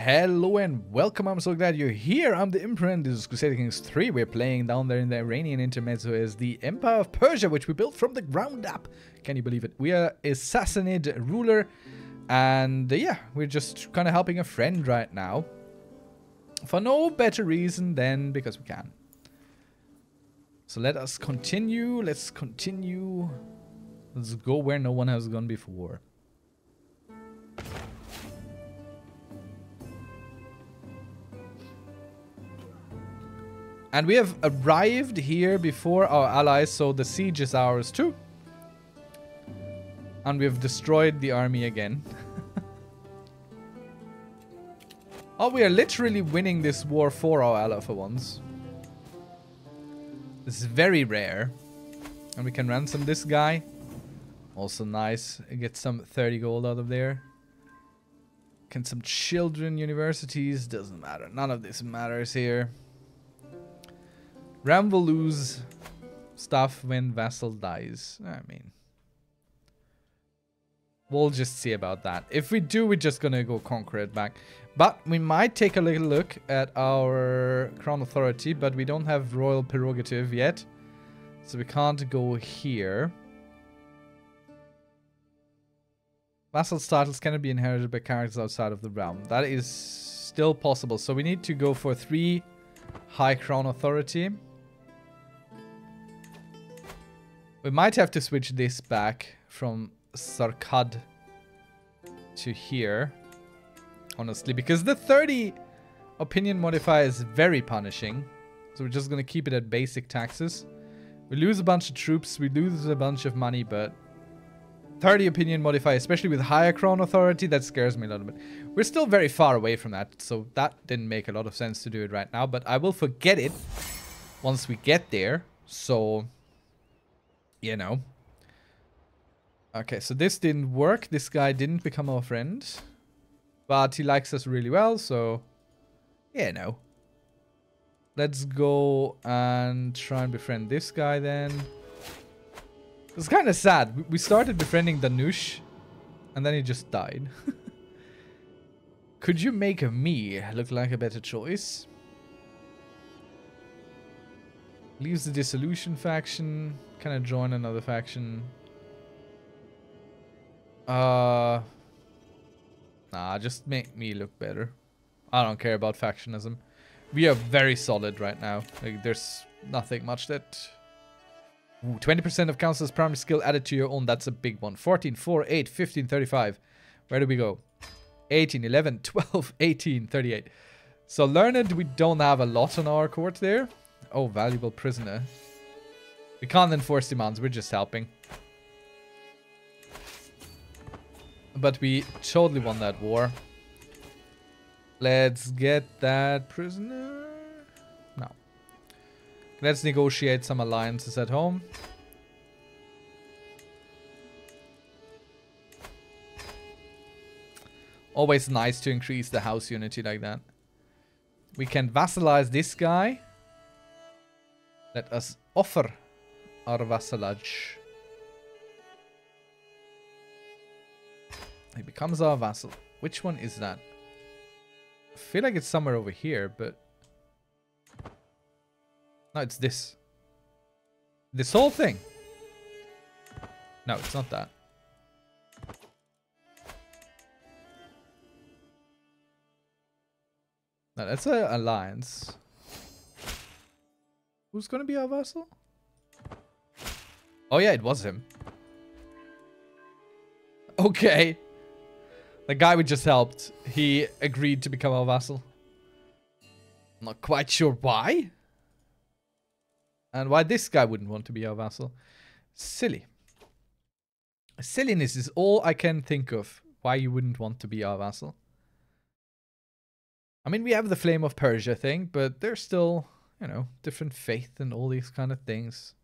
Hello and welcome, I'm so glad you're here. I'm the and this is Crusader Kings 3. We're playing down there in the Iranian intermezzo as the Empire of Persia, which we built from the ground up. Can you believe it? We are a Sassanid ruler and uh, yeah, we're just kind of helping a friend right now. For no better reason than because we can. So let us continue, let's continue. Let's go where no one has gone before. And we have arrived here before our allies, so the siege is ours too. And we have destroyed the army again. oh, we are literally winning this war for our ally for once. This is very rare. And we can ransom this guy. Also nice. Get some 30 gold out of there. Can some children universities? Doesn't matter. None of this matters here. Ram will lose stuff when vassal dies. I mean, we'll just see about that. If we do, we're just gonna go conquer it back. But we might take a little look at our crown authority, but we don't have royal prerogative yet. So we can't go here. Vassal titles cannot be inherited by characters outside of the realm. That is still possible. So we need to go for three high crown authority. We might have to switch this back from Sarkad to here. Honestly, because the 30 opinion modifier is very punishing. So we're just going to keep it at basic taxes. We lose a bunch of troops, we lose a bunch of money, but 30 opinion modifier, especially with higher crown authority, that scares me a little bit. We're still very far away from that, so that didn't make a lot of sense to do it right now, but I will forget it once we get there. So you know. Okay, so this didn't work. This guy didn't become our friend. But he likes us really well, so... Yeah, no. Let's go and try and befriend this guy then. It's kind of sad. We started befriending Danush, and then he just died. Could you make me look like a better choice? Leaves the dissolution faction. Can I join another faction? Uh, nah, just make me look better. I don't care about factionism. We are very solid right now. Like, there's nothing much that... 20% of council's primary skill added to your own. That's a big one. 14, 4, 8, 15, 35. Where do we go? 18, 11, 12, 18, 38. So learned, we don't have a lot on our court there. Oh, valuable prisoner. We can't enforce demands, we're just helping. But we totally won that war. Let's get that prisoner. No. Let's negotiate some alliances at home. Always nice to increase the house unity like that. We can vassalize this guy. Let us offer our vassalage. He becomes our vassal. Which one is that? I feel like it's somewhere over here, but... No, it's this. This whole thing. No, it's not that. No, that's an alliance. Who's going to be our vassal? Oh yeah, it was him. Okay. The guy we just helped, he agreed to become our vassal. I'm not quite sure why. And why this guy wouldn't want to be our vassal. Silly. Silliness is all I can think of why you wouldn't want to be our vassal. I mean, we have the Flame of Persia thing, but there's still, you know, different faith and all these kind of things.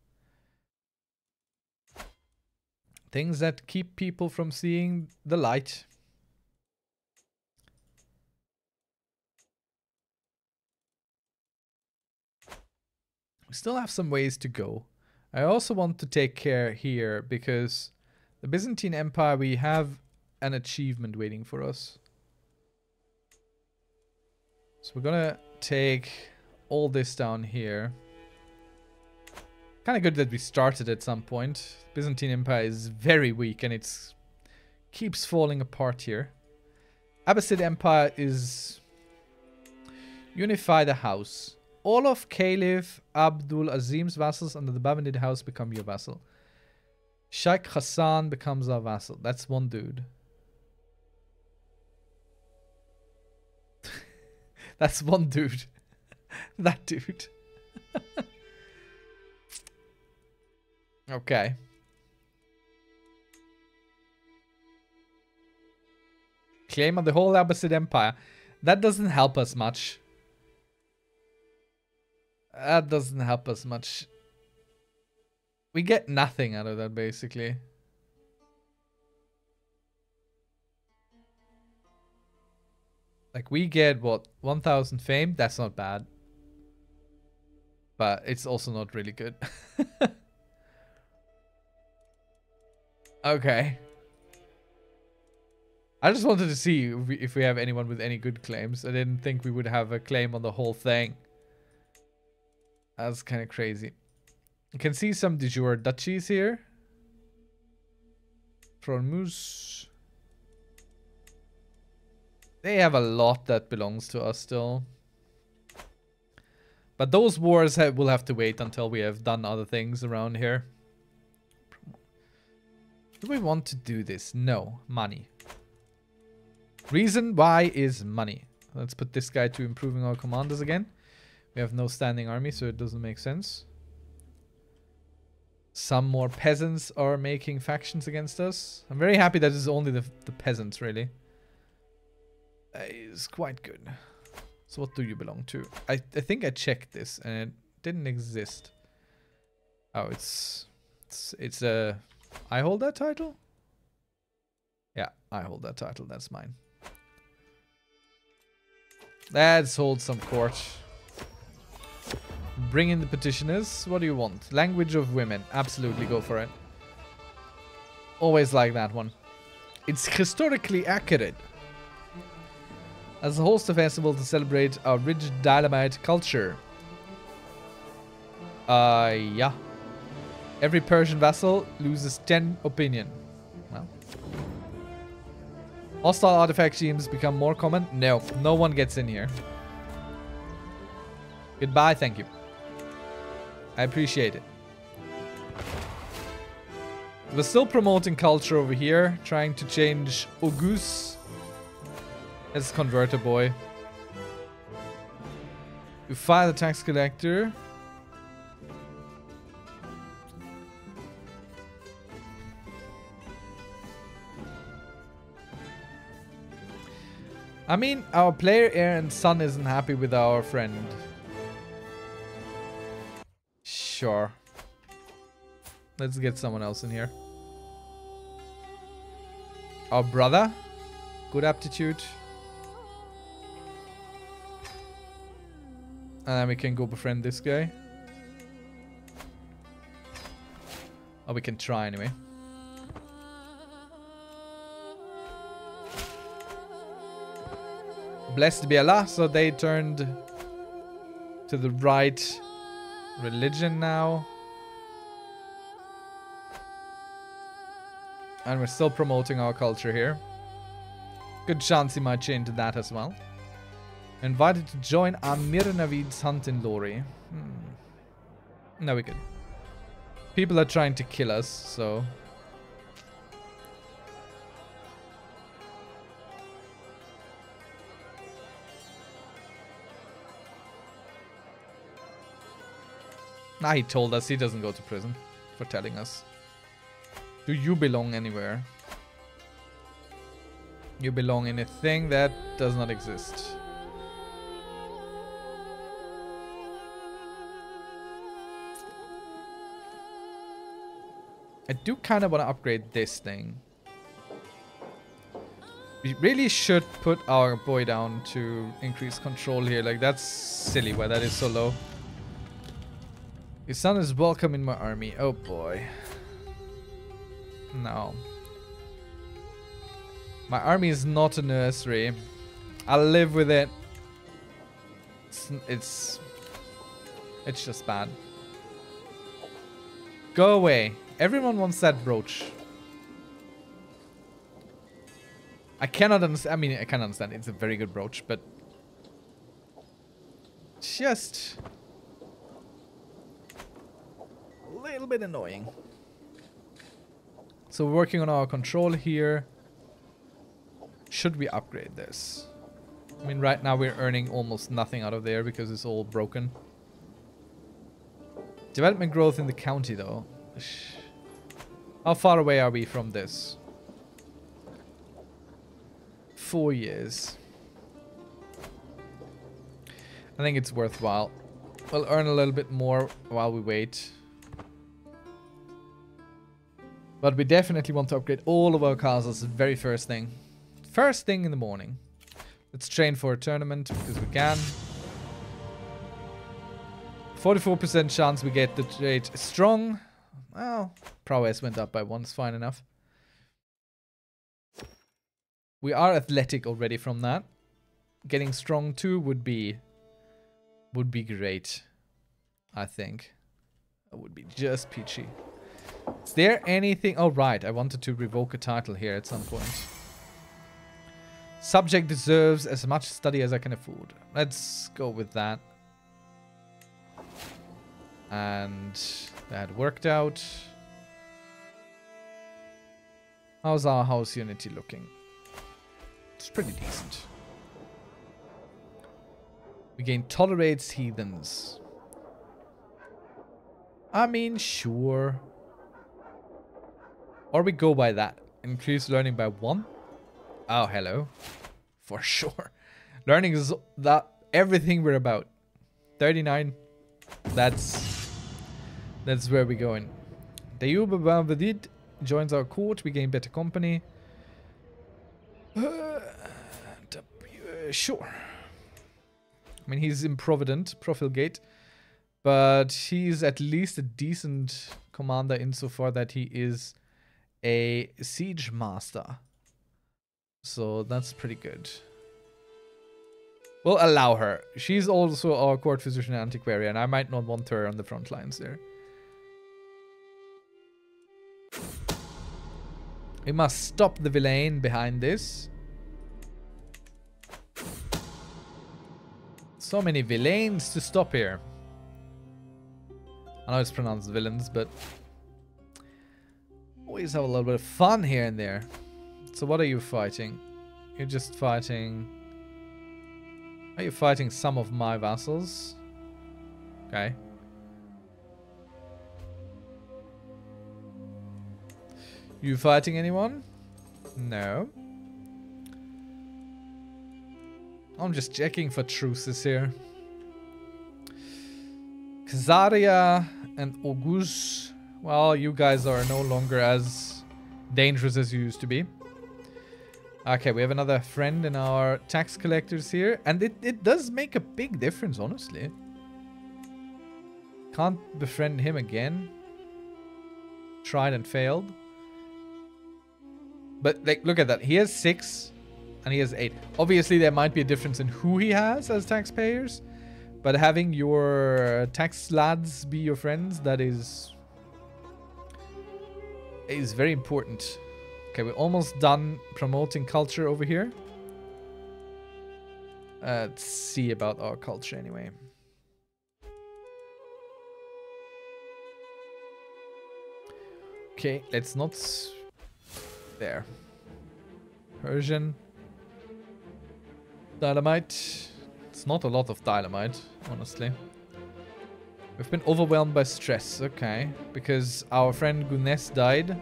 Things that keep people from seeing the light. We still have some ways to go. I also want to take care here because the Byzantine Empire, we have an achievement waiting for us. So we're gonna take all this down here. Kind of good that we started at some point. Byzantine Empire is very weak and it's keeps falling apart here. Abbasid Empire is unify the house. All of Caliph Abdul Azim's vassals under the Bavandid house become your vassal. Sheikh Hassan becomes our vassal. That's one dude. That's one dude. that dude. Okay. Claim of the whole Abbasid Empire. That doesn't help us much. That doesn't help us much. We get nothing out of that, basically. Like, we get, what, 1,000 fame? That's not bad. But it's also not really good. okay. I just wanted to see if we, if we have anyone with any good claims. I didn't think we would have a claim on the whole thing. That's kind of crazy. You can see some de jure duchies here. Moose. They have a lot that belongs to us still. But those wars have, will have to wait until we have done other things around here. Do we want to do this? No. Money. Reason why is money. Let's put this guy to improving our commanders again. We have no standing army, so it doesn't make sense. Some more peasants are making factions against us. I'm very happy that it's only the, the peasants, really. Uh, that is quite good. So what do you belong to? I, I think I checked this and it didn't exist. Oh, it's... It's, it's a... I hold that title? Yeah, I hold that title. That's mine. Let's hold some court. Bring in the petitioners. What do you want? Language of women. Absolutely go for it. Always like that one. It's historically accurate. As a host a festival to celebrate our rigid dynamite culture. Uh, yeah. Every Persian vassal loses 10 opinion. Well. Hostile artifact teams become more common? No, no one gets in here. Goodbye, thank you. I appreciate it. We're still promoting culture over here, trying to change Oghuz as converter boy. You fire the tax collector. I mean, our player Aaron's son isn't happy with our friend. Sure. Let's get someone else in here. Our brother. Good aptitude. And then we can go befriend this guy. Or we can try anyway. Blessed be Allah, so they turned to the right religion now. And we're still promoting our culture here. Good chance he might change that as well. Invited to join Amir Navid's hunt in Lori. Hmm. No, we good. People are trying to kill us, so... Nah, he told us he doesn't go to prison for telling us. Do you belong anywhere? You belong in a thing that does not exist. I do kind of want to upgrade this thing. We really should put our boy down to increase control here. Like, that's silly why that is so low. Your son is welcome in my army. Oh boy. No. My army is not a nursery. I'll live with it. It's, it's, it's just bad. Go away. Everyone wants that brooch. I cannot understand. I mean, I can understand. It's a very good brooch, but just a little bit annoying. So we're working on our control here. Should we upgrade this? I mean, right now we're earning almost nothing out of there because it's all broken. Development growth in the county, though. How far away are we from this? Four years. I think it's worthwhile. We'll earn a little bit more while we wait. But we definitely want to upgrade all of our castles the very first thing. First thing in the morning. Let's train for a tournament because we can. 44% chance we get the trade strong. Well, prowess went up by one, it's fine enough. We are athletic already from that. Getting strong too would be would be great. I think. It would be just peachy. Is there anything... Oh, right. I wanted to revoke a title here at some point. Subject deserves as much study as I can afford. Let's go with that. And that worked out. How's our house unity looking? It's pretty decent. We gain tolerates heathens. I mean, sure. Or we go by that. Increase learning by one. Oh, hello. For sure. Learning is that everything we're about. 39. That's that's where we're going. Dayuba Bavandid joins our court. We gain better company. Uh, sure. I mean, he's improvident, Profligate. But he's at least a decent commander insofar that he is a siege master. So that's pretty good. We'll allow her. She's also our court physician and antiquarian. I might not want her on the front lines there. We must stop the villain behind this. So many villains to stop here. I know it's pronounced villains, but always have a little bit of fun here and there. So what are you fighting? You're just fighting... Are you fighting some of my vassals? Okay. You fighting anyone? No. I'm just checking for truces here. Khazaria and Oghuz well, you guys are no longer as dangerous as you used to be. Okay, we have another friend in our tax collectors here. And it, it does make a big difference, honestly. Can't befriend him again. Tried and failed. But, like, look at that. He has six and he has eight. Obviously, there might be a difference in who he has as taxpayers. But having your tax lads be your friends, that is is very important. Okay, we're almost done promoting culture over here. Uh, let's see about our culture anyway. Okay, let's not... There. Persian. Dynamite. It's not a lot of dynamite, honestly. We've been overwhelmed by stress. Okay. Because our friend Gunes died.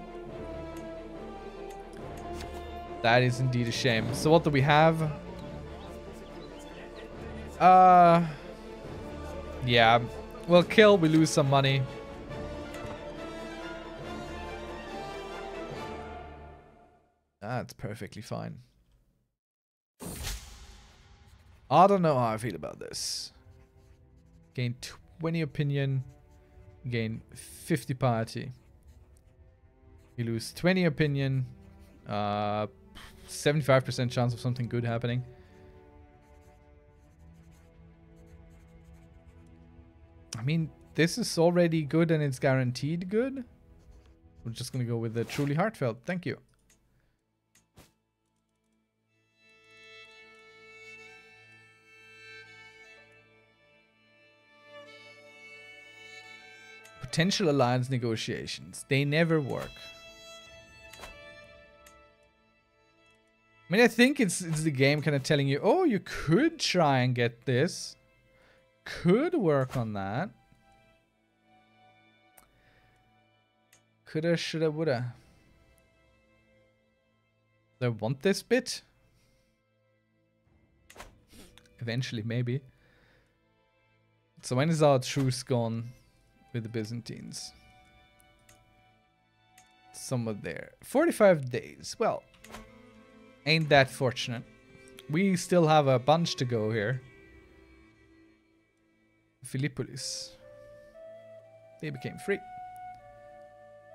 That is indeed a shame. So what do we have? Uh... Yeah. We'll kill, we lose some money. That's perfectly fine. I don't know how I feel about this. Gain 20 opinion, gain 50 piety. You lose 20 opinion, 75% uh, chance of something good happening. I mean, this is already good and it's guaranteed good. We're just gonna go with the truly heartfelt. Thank you. Potential alliance negotiations. They never work. I mean, I think it's it's the game kind of telling you, oh, you could try and get this. Could work on that. Coulda, shoulda, woulda. They want this bit? Eventually, maybe. So when is our truce gone? With the Byzantines. Somewhere there. 45 days. Well, ain't that fortunate. We still have a bunch to go here. Philippolis. They became free.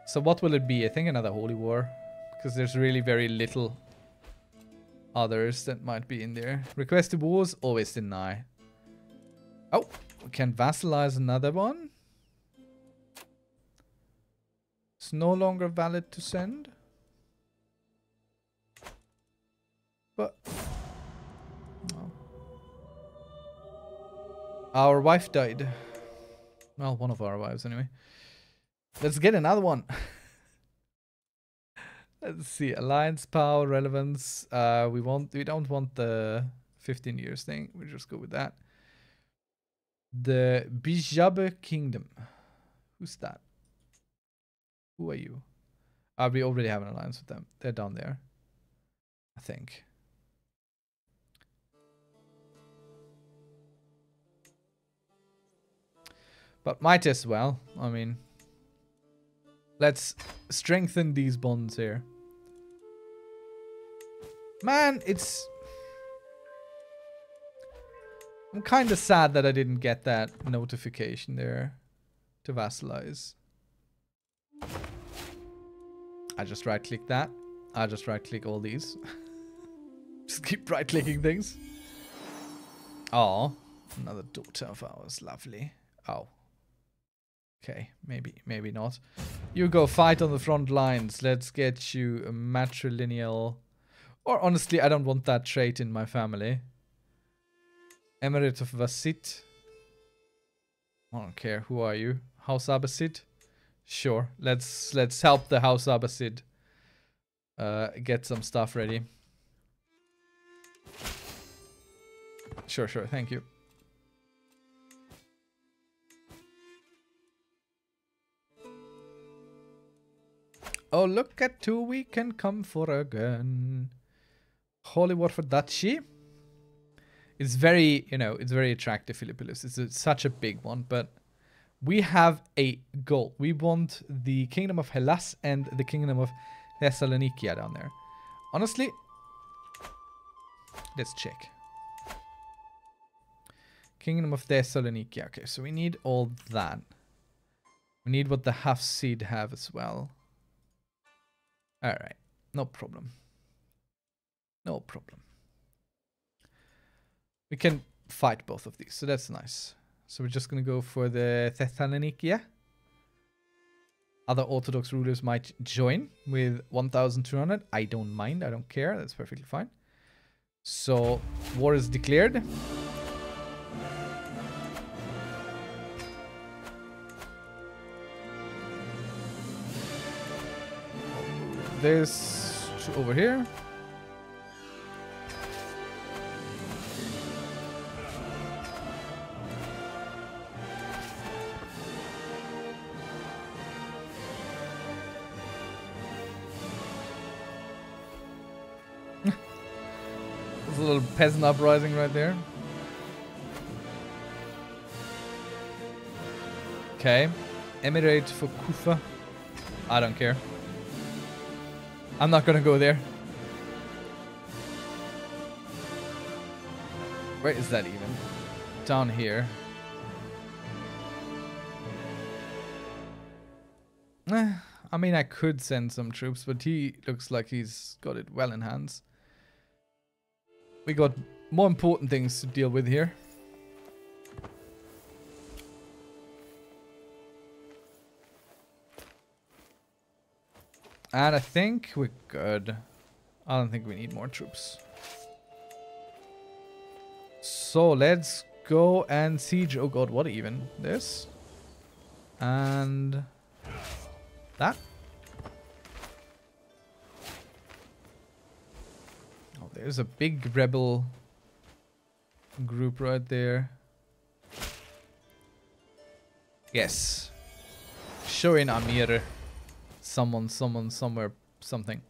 So what will it be? I think another holy war. Because there's really very little others that might be in there. Requested wars, always deny. Oh, we can vassalize another one. It's no longer valid to send. But... Oh. Our wife died. Well, one of our wives anyway. Let's get another one. Let's see. Alliance power, relevance. Uh, we want. We don't want the 15 years thing. We just go with that. The Bijabe Kingdom. Who's that? Who are you? Uh, we already have an alliance with them. They're down there. I think. But might as well. I mean, let's strengthen these bonds here. Man, it's... I'm kind of sad that I didn't get that notification there to vassalize. I just right click that. I just right click all these. just keep right clicking things. Oh, another daughter of ours. Lovely. Oh. Okay, maybe, maybe not. You go fight on the front lines. Let's get you a matrilineal. Or honestly, I don't want that trait in my family. Emirate of Vasit. I don't care. Who are you? House Abbasid? Sure. Let's let's help the House Abbasid uh, get some stuff ready. Sure, sure. Thank you. Oh, look at who we can come for again. Holy War for Duchy. It's very, you know, it's very attractive, Philippolis. It's a, such a big one, but we have a goal. We want the Kingdom of Hellas and the Kingdom of Thessaloniki down there. Honestly, let's check. Kingdom of Thessaloniki. Okay, so we need all that. We need what the half seed have as well. Alright, no problem. No problem. We can fight both of these, so that's nice. So we're just going to go for the Thessaloniki. Other Orthodox rulers might join with 1,200. I don't mind. I don't care. That's perfectly fine. So war is declared. This over here. Peasant uprising right there. Okay. Emirate for Kufa. I don't care. I'm not gonna go there. Where is that even? Down here. Eh, I mean, I could send some troops, but he looks like he's got it well in hands. We got more important things to deal with here. And I think we're good. I don't think we need more troops. So let's go and siege. Oh god, what even? This. And that. There's a big rebel group right there. Yes. Showing Amir. Someone, someone, somewhere, something.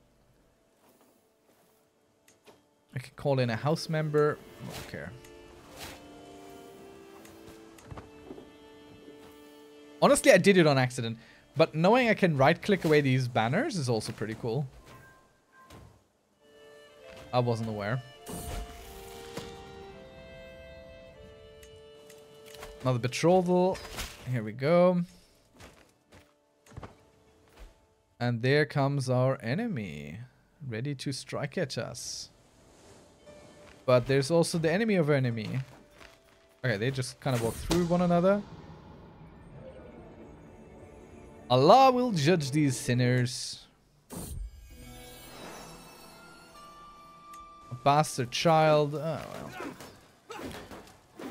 I can call in a house member. Don't care. Honestly, I did it on accident. But knowing I can right-click away these banners is also pretty cool. I wasn't aware. Another betrothal. Here we go. And there comes our enemy. Ready to strike at us. But there's also the enemy of enemy. Okay, they just kind of walk through one another. Allah will judge these sinners. Bastard child. Oh, well.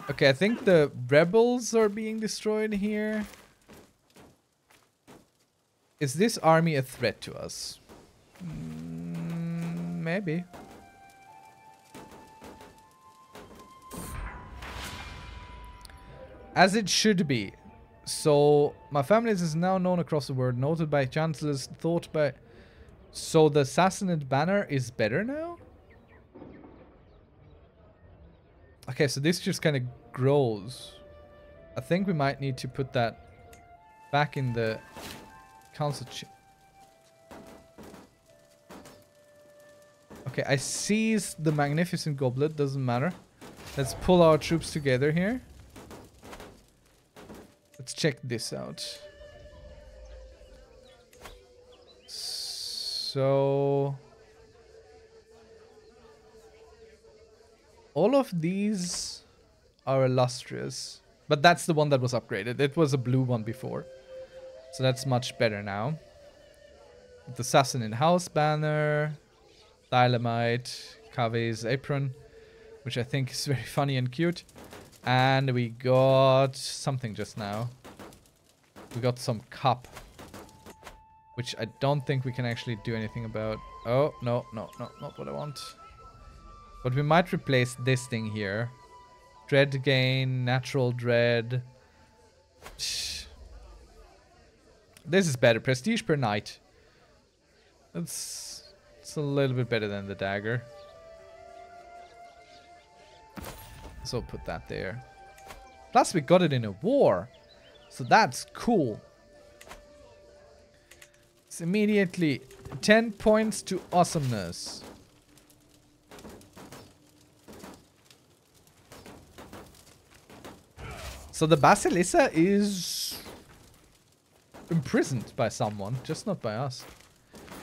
Okay, I think the rebels are being destroyed here. Is this army a threat to us? Mm, maybe. As it should be. So, my family is now known across the world, noted by chancellors, thought by... So the Sassanid banner is better now? Okay, so this just kind of grows. I think we might need to put that back in the council. Okay, I seized the magnificent goblet, doesn't matter. Let's pull our troops together here. Let's check this out. So... All of these are illustrious. But that's the one that was upgraded. It was a blue one before. So that's much better now. The Sassanid House banner. Dynamite. Kaveh's apron. Which I think is very funny and cute. And we got something just now. We got some cup. Which I don't think we can actually do anything about. Oh, no, no, no, not what I want. But we might replace this thing here. Dread gain, natural dread. This is better. Prestige per night. It's, it's a little bit better than the dagger. So put that there. Plus we got it in a war. So that's cool. It's immediately 10 points to awesomeness. So the Basilissa is imprisoned by someone, just not by us.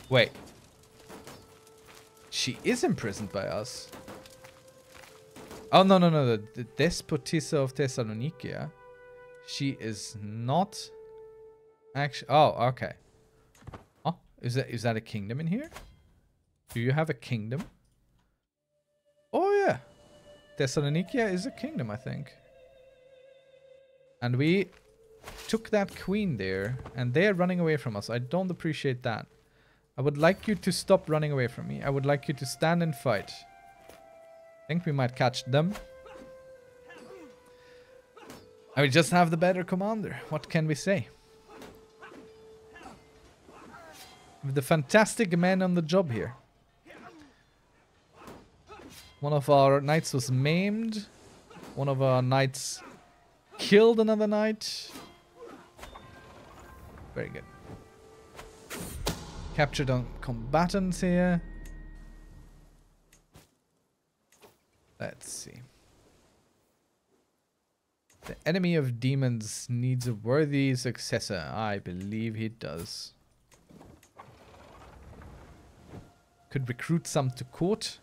Wait. She is imprisoned by us. Oh, no, no, no. The, Despotissa of Thessaloniki. She is not actually... Oh, okay. Oh, is that is that a kingdom in here? Do you have a kingdom? Oh, yeah. Thessalonikia is a kingdom, I think. And we took that queen there, and they're running away from us. I don't appreciate that. I would like you to stop running away from me. I would like you to stand and fight. I think we might catch them. I will just have the better commander. What can we say? With the fantastic man on the job here. One of our knights was maimed. One of our knights killed another knight. Very good. Captured on combatants here. Let's see. The enemy of demons needs a worthy successor. I believe he does. Could recruit some to court.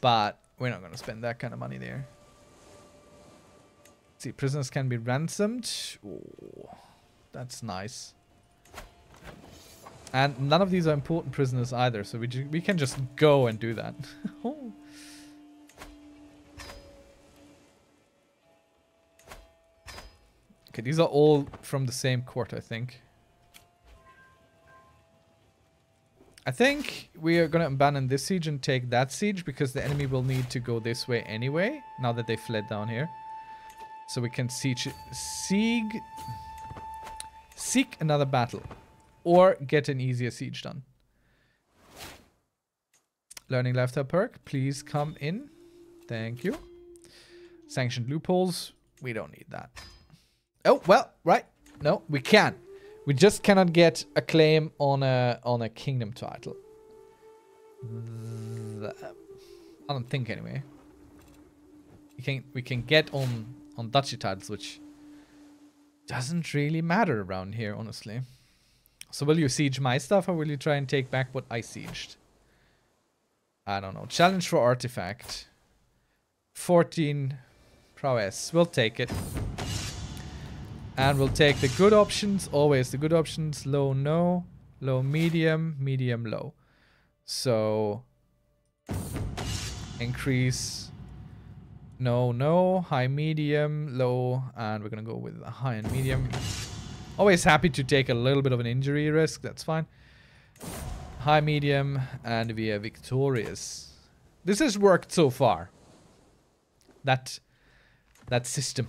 But we're not going to spend that kind of money there. Let's see, prisoners can be ransomed. That's nice. And none of these are important prisoners either, so we, we can just go and do that. Oh. okay, these are all from the same court, I think. I think we are going to abandon this siege and take that siege because the enemy will need to go this way anyway, now that they fled down here. So we can siege, sieg, seek another battle or get an easier siege done. Learning lifestyle perk, please come in. Thank you. Sanctioned loopholes, we don't need that. Oh, well, right. No, we can. We just cannot get a claim on a on a kingdom title. I don't think anyway. We can we can get on on duchy titles, which doesn't really matter around here, honestly. So will you siege my stuff or will you try and take back what I sieged? I don't know. Challenge for artifact. 14 prowess. We'll take it. And we'll take the good options, always the good options, low, no, low, medium, medium, low. So, increase, no, no, high, medium, low, and we're gonna go with high and medium. Always happy to take a little bit of an injury risk, that's fine. High, medium, and we are victorious. This has worked so far. That, that system.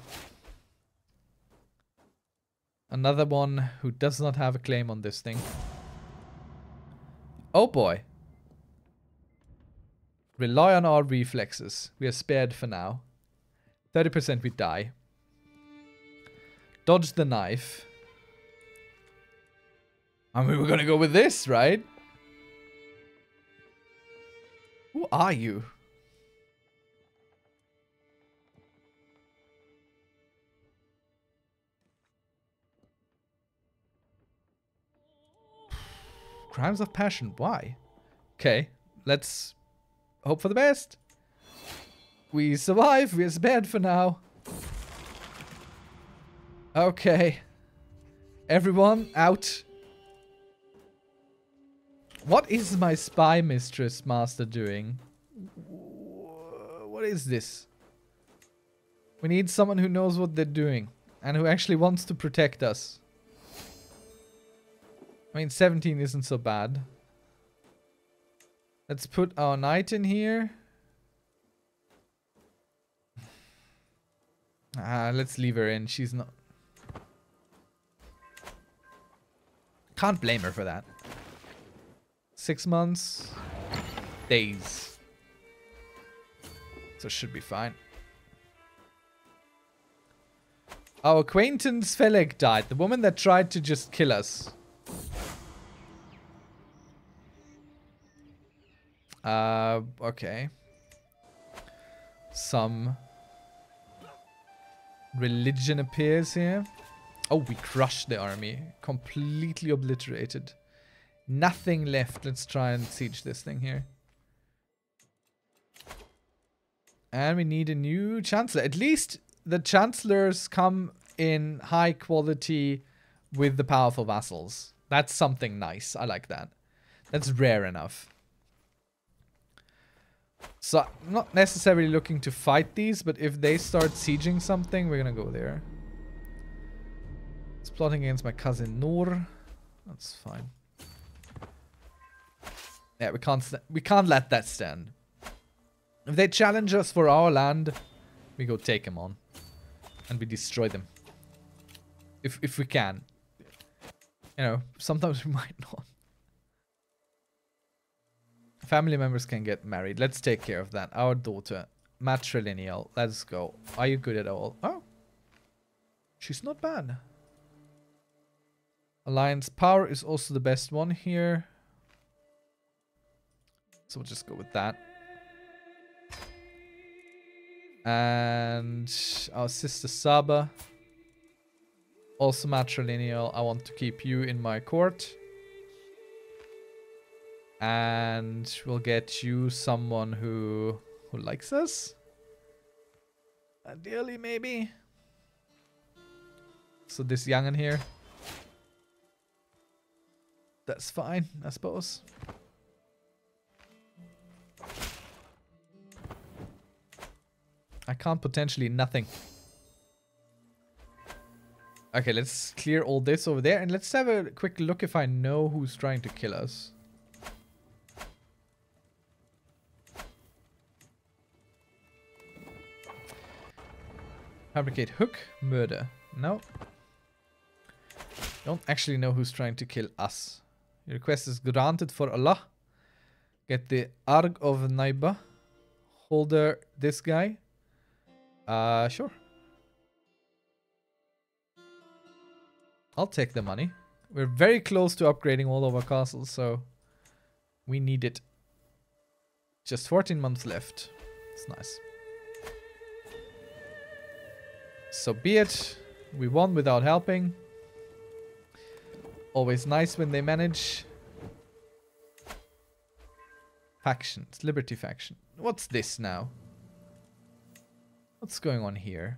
Another one who does not have a claim on this thing. Oh boy. Rely on our reflexes. We are spared for now. 30% we die. Dodge the knife. I mean, we're gonna go with this, right? Who are you? Crimes of passion. Why? Okay, let's hope for the best. We survive. We're spared for now. Okay. Everyone out. What is my spy mistress master doing? What is this? We need someone who knows what they're doing and who actually wants to protect us. I mean, 17 isn't so bad. Let's put our knight in here. Ah, let's leave her in. She's not... Can't blame her for that. Six months. Days. So should be fine. Our acquaintance Feleg died. The woman that tried to just kill us. Uh, okay. Some religion appears here. Oh, we crushed the army. Completely obliterated. Nothing left. Let's try and siege this thing here. And we need a new chancellor. At least the chancellors come in high quality with the powerful vassals. That's something nice. I like that. That's rare enough. So, I'm not necessarily looking to fight these, but if they start sieging something, we're gonna go there. It's plotting against my cousin Noor. That's fine. Yeah, we can't we can't let that stand. If they challenge us for our land, we go take them on. And we destroy them. If if we can. You know, sometimes we might not. Family members can get married. Let's take care of that. Our daughter. Matrilineal. Let's go. Are you good at all? Oh. She's not bad. Alliance power is also the best one here. So we'll just go with that. And our sister Saba. Also matrilineal. I want to keep you in my court. And we'll get you someone who who likes us. Ideally, maybe. So this youngin here. That's fine, I suppose. I can't potentially nothing. Okay, let's clear all this over there and let's have a quick look if I know who's trying to kill us. Fabricate hook, murder. No. Don't actually know who's trying to kill us. Your request is granted for Allah. Get the Arg of Naiba. Holder this guy. Uh, sure. I'll take the money. We're very close to upgrading all of our castles, so we need it. Just 14 months left. It's nice. So be it. We won without helping. Always nice when they manage. Factions. Liberty faction. What's this now? What's going on here?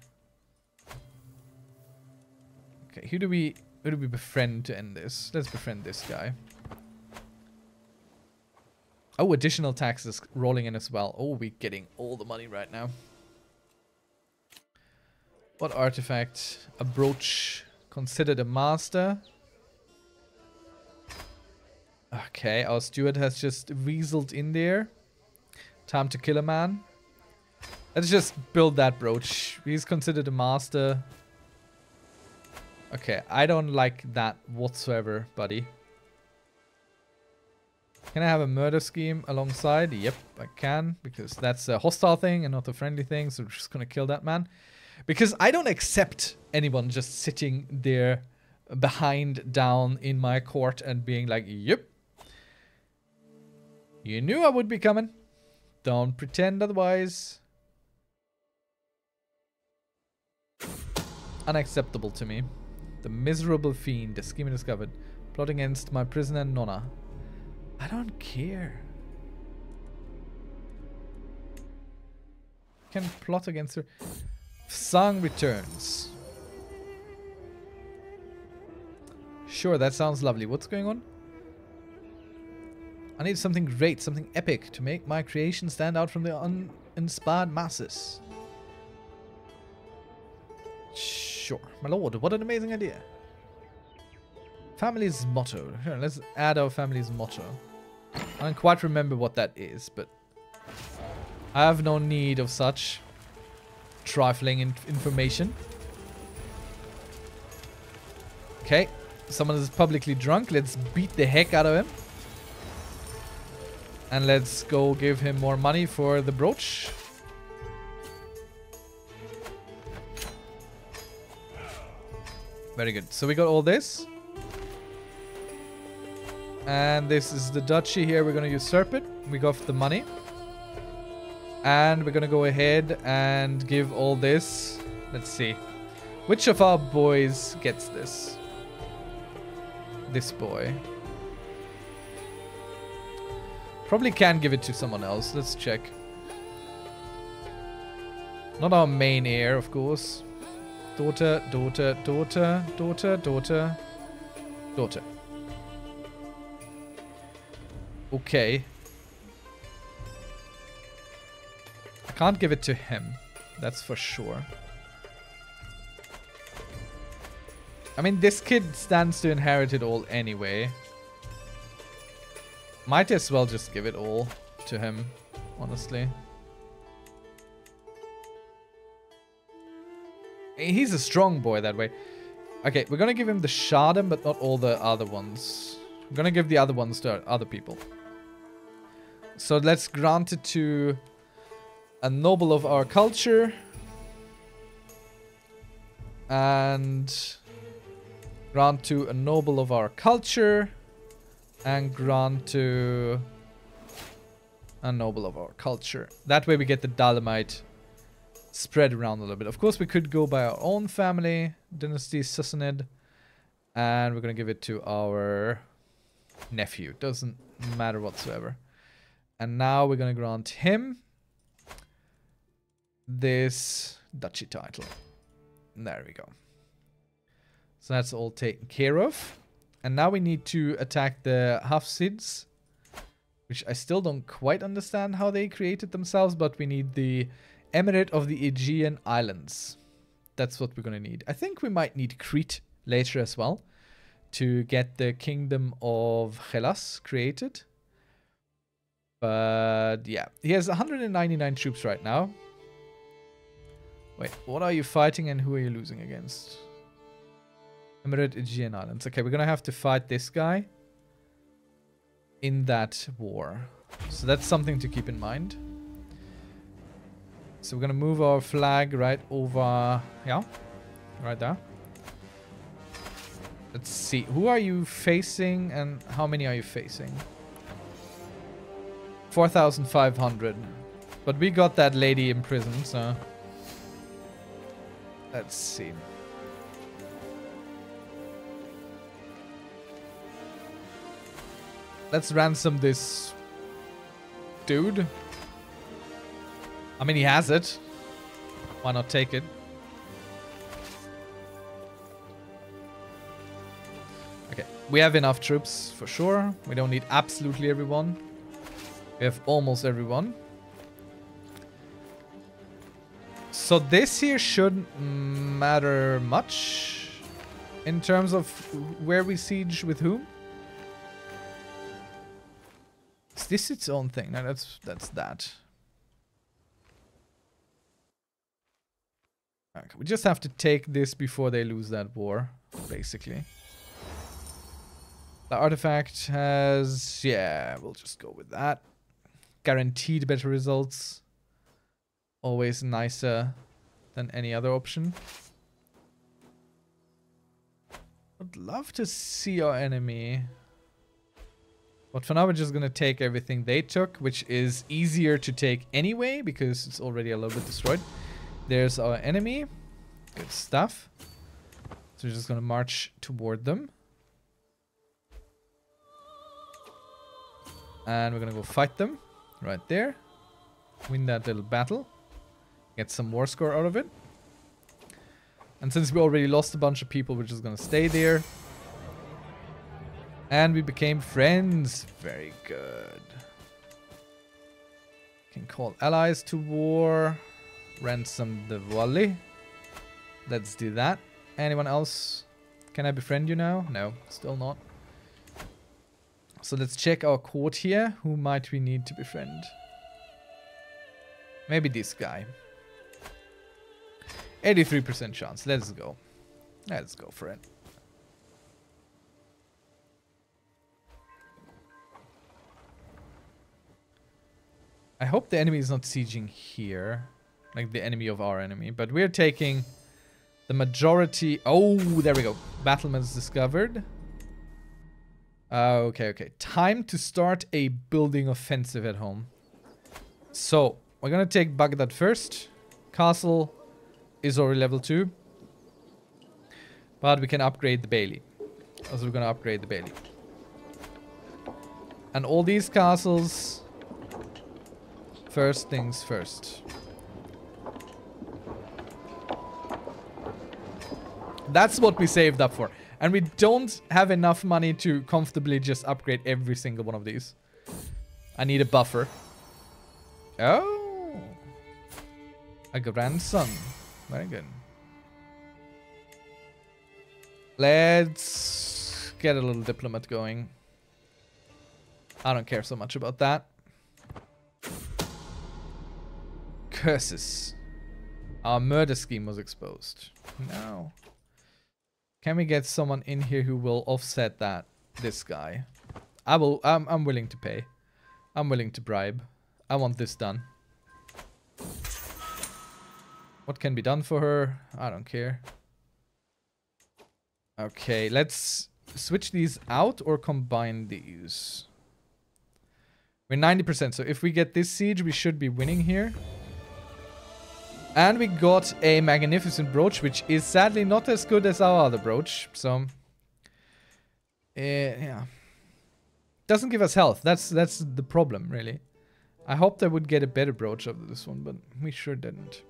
Okay, who do we who do we befriend to end this? Let's befriend this guy. Oh, additional taxes rolling in as well. Oh, we're getting all the money right now. What artifact? A brooch. Considered a master. Okay, our steward has just weaseled in there. Time to kill a man. Let's just build that brooch. He's considered a master. Okay, I don't like that whatsoever, buddy. Can I have a murder scheme alongside? Yep, I can, because that's a hostile thing and not a friendly thing, so we're just gonna kill that man. Because I don't accept anyone just sitting there behind down in my court and being like, yep. You knew I would be coming. Don't pretend otherwise. Unacceptable to me. The miserable fiend, the scheme discovered, plotting against my prisoner Nonna. I don't care. Can plot against her. Sang returns. Sure, that sounds lovely. What's going on? I need something great, something epic to make my creation stand out from the uninspired masses. Sure. My lord, what an amazing idea. Family's motto. Here, let's add our family's motto. I don't quite remember what that is, but I have no need of such trifling in information. Okay, someone is publicly drunk. Let's beat the heck out of him. And let's go give him more money for the brooch. Very good. So we got all this. And this is the duchy here. We're going to usurp it. We got the money. And we're going to go ahead and give all this. Let's see. Which of our boys gets this? This boy. Probably can give it to someone else. Let's check. Not our main heir, of course. Daughter, daughter, daughter, daughter, daughter, daughter. Okay. Can't give it to him. That's for sure. I mean, this kid stands to inherit it all anyway. Might as well just give it all to him, honestly. He's a strong boy that way. Okay, we're gonna give him the Shardam, but not all the other ones. I'm gonna give the other ones to other people. So let's grant it to a noble of our culture. And grant to a noble of our culture. And grant to a noble of our culture. That way we get the Daylamite spread around a little bit. Of course, we could go by our own family, Dynasty Sassanid, and we're going to give it to our nephew. Doesn't matter whatsoever. And now we're going to grant him this duchy title. There we go. So that's all taken care of. And now we need to attack the Hafsids, which I still don't quite understand how they created themselves, but we need the Emirate of the Aegean Islands. That's what we're going to need. I think we might need Crete later as well to get the Kingdom of Hellas created. But yeah, he has 199 troops right now. Wait, what are you fighting and who are you losing against? Emirate Aegean Islands. Okay, we're gonna have to fight this guy in that war. So that's something to keep in mind. So we're gonna move our flag right over, yeah, right there. Let's see, who are you facing and how many are you facing? 4,500. But we got that lady in prison, so... Let's see. Let's ransom this dude. I mean, he has it. Why not take it? Okay, we have enough troops for sure. We don't need absolutely everyone. We have almost everyone. So this here shouldn't matter much in terms of where we siege with whom. Is this its own thing? No, that's that's that. Okay, we just have to take this before they lose that war, basically. The artifact has... Yeah, we'll just go with that. Guaranteed better results. Always nicer than any other option. I'd love to see our enemy but for now, we're just going to take everything they took, which is easier to take anyway, because it's already a little bit destroyed. There's our enemy. Good stuff. So we're just going to march toward them. And we're going to go fight them right there. Win that little battle. Get some war score out of it. And since we already lost a bunch of people, we're just to stay there. And we became friends. Very good. Can call allies to war. Ransom the Wally. Let's do that. Anyone else? Can I befriend you now? No, still not. So let's check our court here. Who might we need to befriend? Maybe this guy. 83% chance. Let's go. Let's go for it. I hope the enemy is not sieging here. Like the enemy of our enemy. But we're taking the majority... Oh, there we go. Battlements discovered. Uh, okay, okay. Time to start a building offensive at home. So, we're gonna take Baghdad first. Castle is already level 2. But we can upgrade the Bailey. Also, we're gonna upgrade the Bailey. And all these castles First things first. That's what we saved up for. And we don't have enough money to comfortably just upgrade every single one of these. I need a buffer. Oh. A grandson. Very good. Let's get a little diplomat going. I don't care so much about that. Curses. Our murder scheme was exposed. No. Can we get someone in here who will offset that? This guy. I will. I'm, I'm willing to pay. I'm willing to bribe. I want this done. What can be done for her? I don't care. Okay, let's switch these out or combine these. We're 90%, so if we get this siege, we should be winning here. And we got a magnificent brooch, which is sadly not as good as our other brooch. So, uh, yeah. Doesn't give us health. That's that's the problem, really. I hoped I would get a better brooch of this one, but we sure didn't.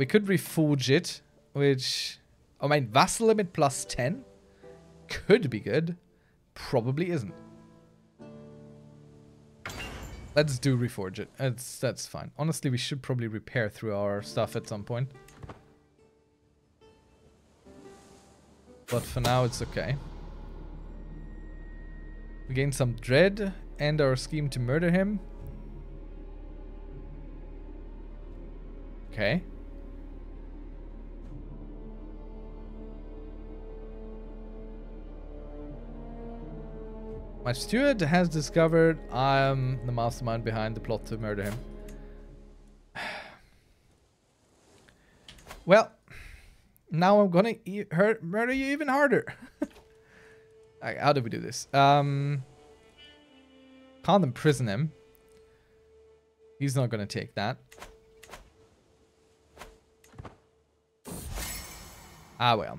We could reforge it, which... I mean, vassal limit plus 10? could be good. Probably isn't. Let's do reforge it. It's, that's fine. Honestly, we should probably repair through our stuff at some point. But for now, it's okay. We gain some dread and our scheme to murder him. Okay. My steward has discovered I'm the mastermind behind the plot to murder him. well, now I'm gonna e hurt, murder you even harder. right, how do we do this? Um, can't imprison him. He's not gonna take that. Ah well.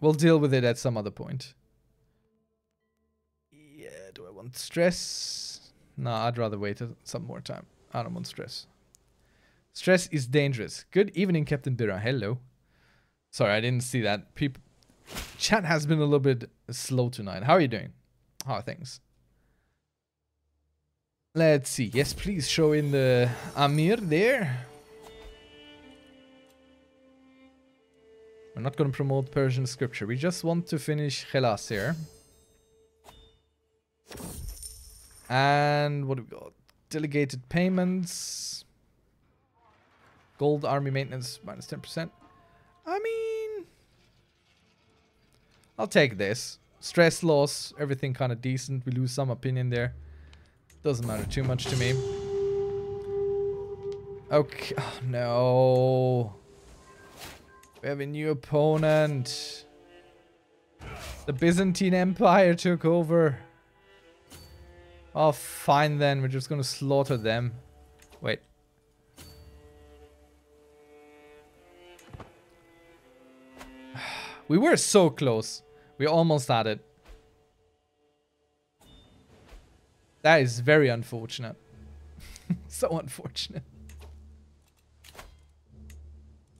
We'll deal with it at some other point. Stress? No, I'd rather wait some more time. I don't want stress. Stress is dangerous. Good evening, Captain Bira. Hello. Sorry, I didn't see that. People, chat has been a little bit slow tonight. How are you doing? How are things? Let's see. Yes, please show in the Amir there. We're not going to promote Persian scripture. We just want to finish Hellas here. And what do we got? Delegated payments. Gold army maintenance minus 10%. I mean, I'll take this. Stress loss, everything kind of decent. We lose some opinion there. Doesn't matter too much to me. Okay, oh, no. We have a new opponent. The Byzantine Empire took over. Oh, fine then. We're just gonna slaughter them. Wait. We were so close. We almost had it. That is very unfortunate. so unfortunate.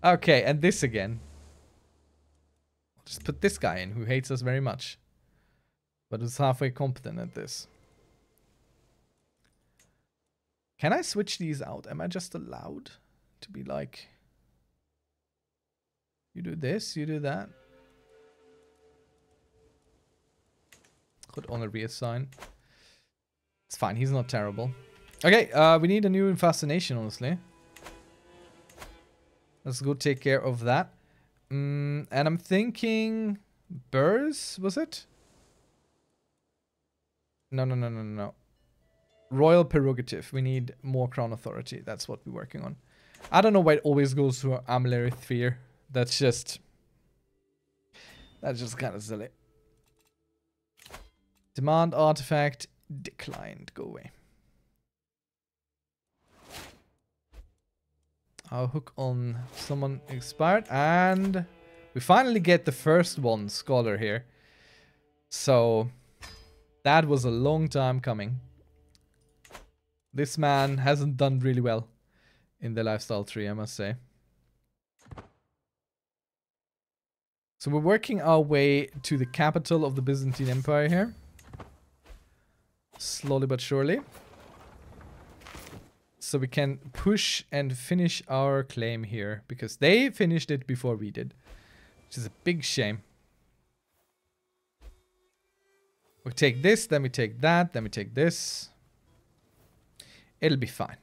Okay, and this again. Just put this guy in who hates us very much. But is halfway competent at this. Can I switch these out? Am I just allowed to be like... You do this, you do that. Could only reassign. It's fine, he's not terrible. Okay, uh, we need a new fascination, honestly. Let's go take care of that. Mm, and I'm thinking... Burhs, was it? No, no, no, no, no. Royal prerogative. We need more crown authority. That's what we're working on. I don't know why it always goes to Amalary Sphere. That's just... That's just kind of silly. Demand artifact declined. Go away. I'll hook on someone expired and we finally get the first one scholar here. So that was a long time coming. This man hasn't done really well in the lifestyle tree, I must say. So we're working our way to the capital of the Byzantine Empire here. Slowly but surely. So we can push and finish our claim here. Because they finished it before we did. Which is a big shame. We take this, then we take that, then we take this. It'll be fine.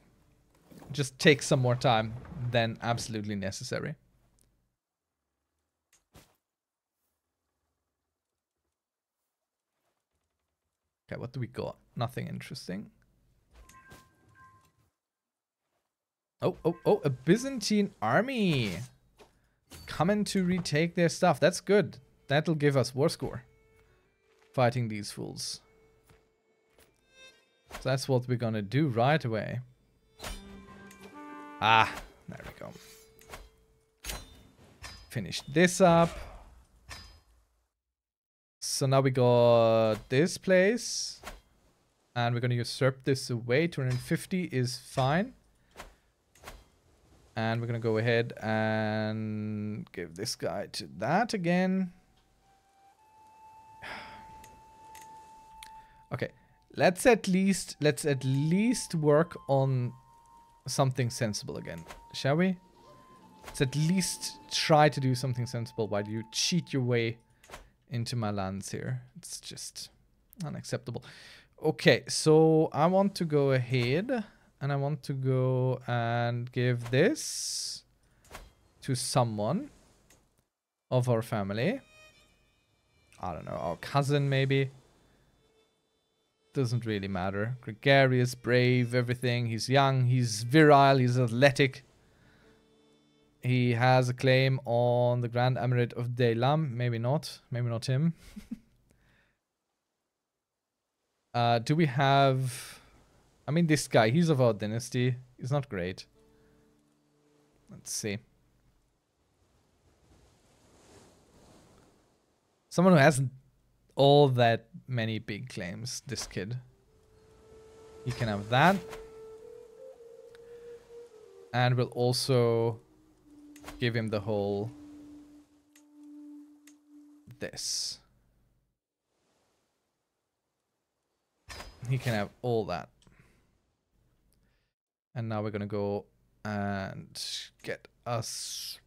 Just take some more time than absolutely necessary. Okay, what do we got? Nothing interesting. Oh, oh, oh, a Byzantine army. Coming to retake their stuff. That's good. That'll give us war score. Fighting these fools. That's what we're gonna do right away. Ah, there we go. Finish this up. So now we got this place. And we're to usurp this away. 250 is fine. And we're to go ahead and give this guy to that again. Let's at least let's at least work on something sensible again, shall we? Let's at least try to do something sensible while you cheat your way into my lands here. It's just unacceptable. Okay, so I want to go ahead and I want to go and give this to someone of our family. I don't know, our cousin maybe. Doesn't really matter. Gregarious, brave, everything. He's young, he's virile, he's athletic. He has a claim on the Grand Emirate of Daylam. Maybe not. Maybe not him. uh, do we have... I mean, this guy, he's of our dynasty. He's not great. Let's see. Someone who hasn't all that many big claims, this kid. He can have that. And we'll also give him the whole this. He can have all that. And now we're gonna go and get us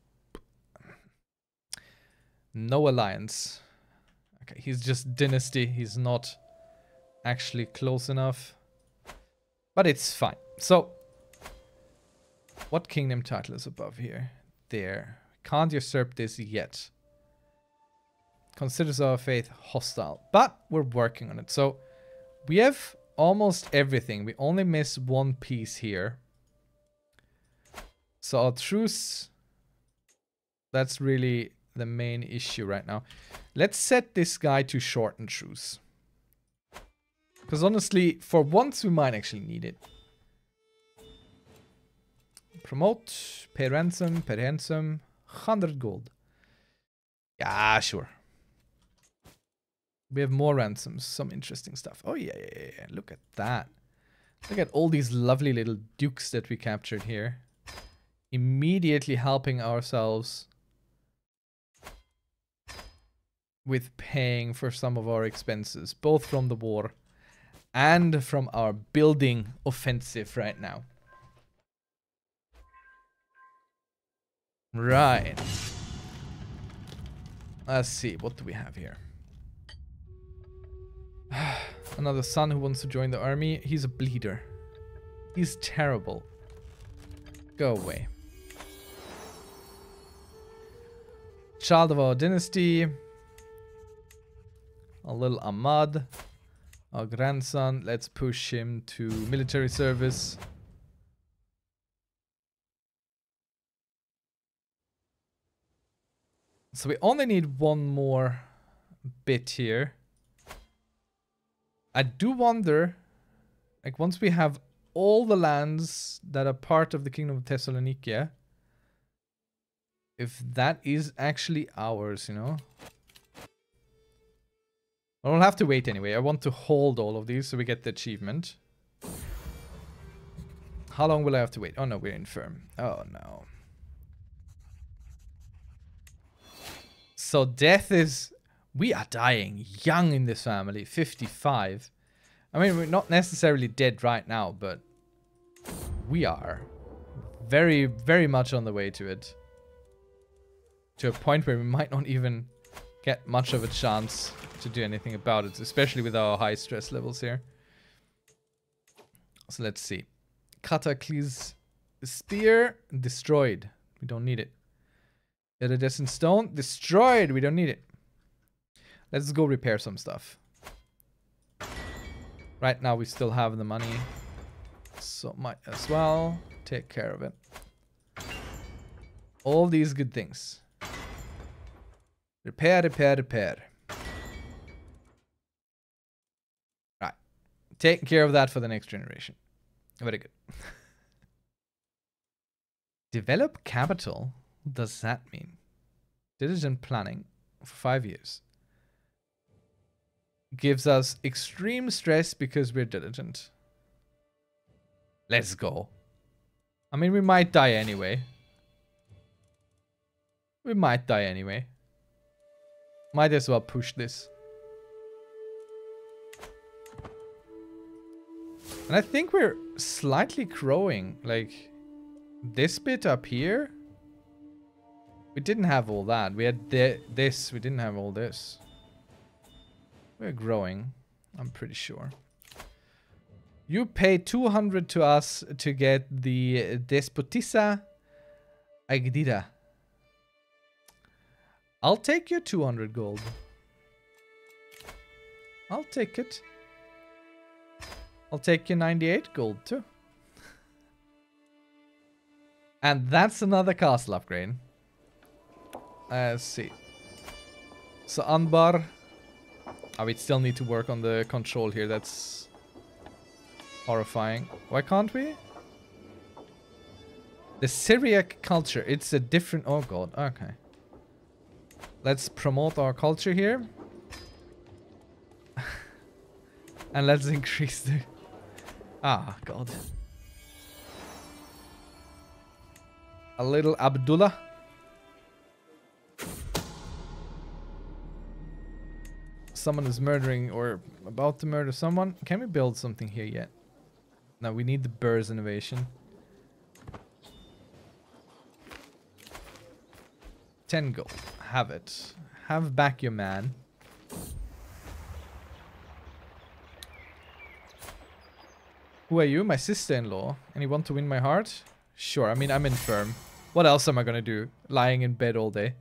no alliance. Okay, he's just dynasty. He's not actually close enough. But it's fine. So, what kingdom title is above here? There. Can't usurp this yet. Considers our faith hostile. But we're working on it. So, we have almost everything. We only miss one piece here. So our truce, that's really the main issue right now. Let's set this guy to shorten truce. Because honestly, for once we might actually need it. Promote, pay ransom, pay ransom, 100 gold. Yeah, sure. We have more ransoms, some interesting stuff. Oh yeah, yeah, yeah, look at that. Look at all these lovely little dukes that we captured here. Immediately helping ourselves with paying for some of our expenses, both from the war and from our building offensive right now. Right. Let's see, what do we have here? Another son who wants to join the army. He's a bleeder. He's terrible. Go away. Child of our dynasty. A little Ahmad. Our grandson. Let's push him to military service. So we only need one more bit here. I do wonder, like once we have all the lands that are part of the Kingdom of Thessalonica, if that is actually ours, you know? I will have to wait anyway. I want to hold all of these so we get the achievement. How long will I have to wait? Oh no, we're infirm. Oh no. So death is... We are dying young in this family. 55. I mean, we're not necessarily dead right now, but... We are. Very, very much on the way to it. To a point where we might not even get much of a chance to do anything about it, especially with our high stress levels here. So let's see. Cataclysm spear destroyed. We don't need it. Iridescent stone destroyed. We don't need it. Let's go repair some stuff. Right now we still have the money. So might as well take care of it. All these good things. Repair, repair, repair. Right. Taking care of that for the next generation. Very good. Develop capital? What does that mean? Diligent planning for five years. Gives us extreme stress because we're diligent. Let's go. I mean, we might die anyway. We might die anyway. Might as well push this. And I think we're slightly growing. Like, this bit up here. We didn't have all that. We had this. We didn't have all this. We're growing. I'm pretty sure. You pay 200 to us to get the Despotissa Agdida. I'll take your 200 gold. I'll take it. I'll take your 98 gold too. and that's another castle upgrade. Uh, let's see. So Anbar. Oh, we still need to work on the control here. That's horrifying. Why can't we? The Syriac culture. It's a different... Oh god. Okay. Let's promote our culture here. and let's increase the... Ah, god. A little Abdullah. Someone is murdering or about to murder someone. Can we build something here yet? No, we need the Burhs innovation. 10 gold. Have it. Have back your man. Who are you? My sister-in-law. And you want to win my heart? Sure, I mean, I'm infirm. What else am I gonna do? Lying in bed all day.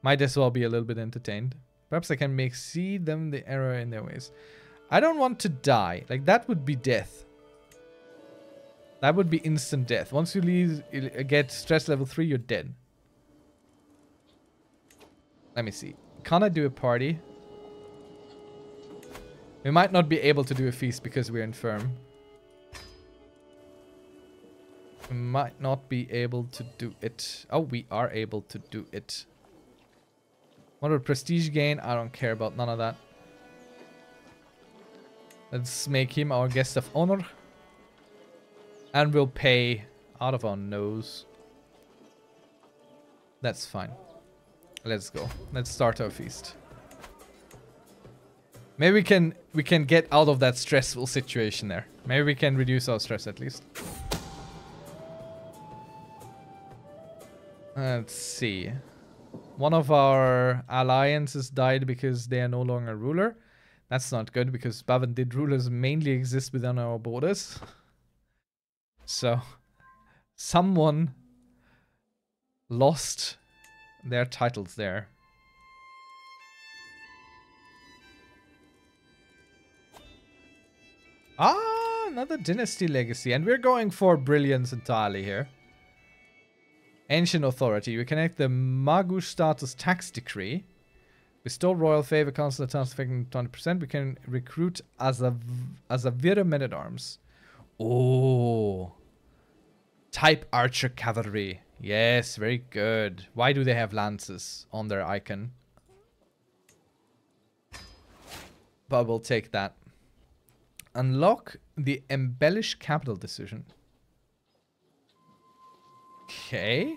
Might as well be a little bit entertained. Perhaps I can make see them the error in their ways. I don't want to die. Like, that would be death. That would be instant death. Once you leave, get stress level 3, you're dead. Let me see. Can I do a party? We might not be able to do a feast because we're infirm. We might not be able to do it. Oh, we are able to do it. What a prestige gain? I don't care about none of that. Let's make him our guest of honor. And we'll pay out of our nose. That's fine. Let's go. Let's start our feast. Maybe we can we can get out of that stressful situation there. Maybe we can reduce our stress at least. Let's see. One of our alliances died because they are no longer ruler. That's not good because Bavandid rulers mainly exist within our borders. So, someone lost their titles there. Ah, another dynasty legacy. And we're going for brilliance entirely here. Ancient authority. We connect the Magush status tax decree. Restore royal favor, constant tax affecting 20%. We can recruit as a as a Vira men at arms. Oh. Type archer cavalry. Yes, very good. Why do they have lances on their icon? But we'll take that. Unlock the embellish capital decision. Okay.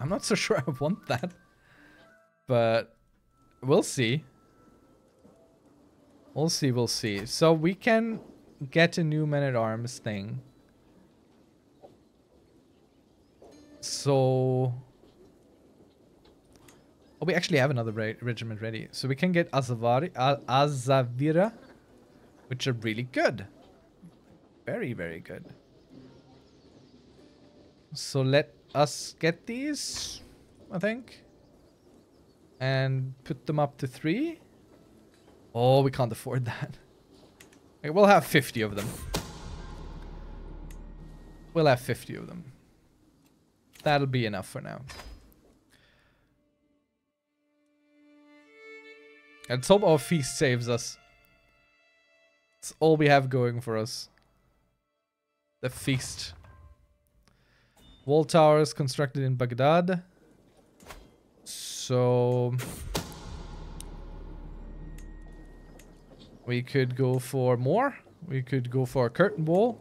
I'm not so sure I want that. But we'll see. We'll see, we'll see. So we can get a new man-at-arms thing. So... Oh, we actually have another re regiment ready. So we can get Azavari, uh, Asawira, which are really good. Very, very good. So let us get these, I think. And put them up to three. Oh, we can't afford that. Okay, we'll have 50 of them. We'll have 50 of them. That'll be enough for now. Let's hope our feast saves us. It's all we have going for us. The feast. Wall towers constructed in Baghdad. So... We could go for more. We could go for a curtain wall.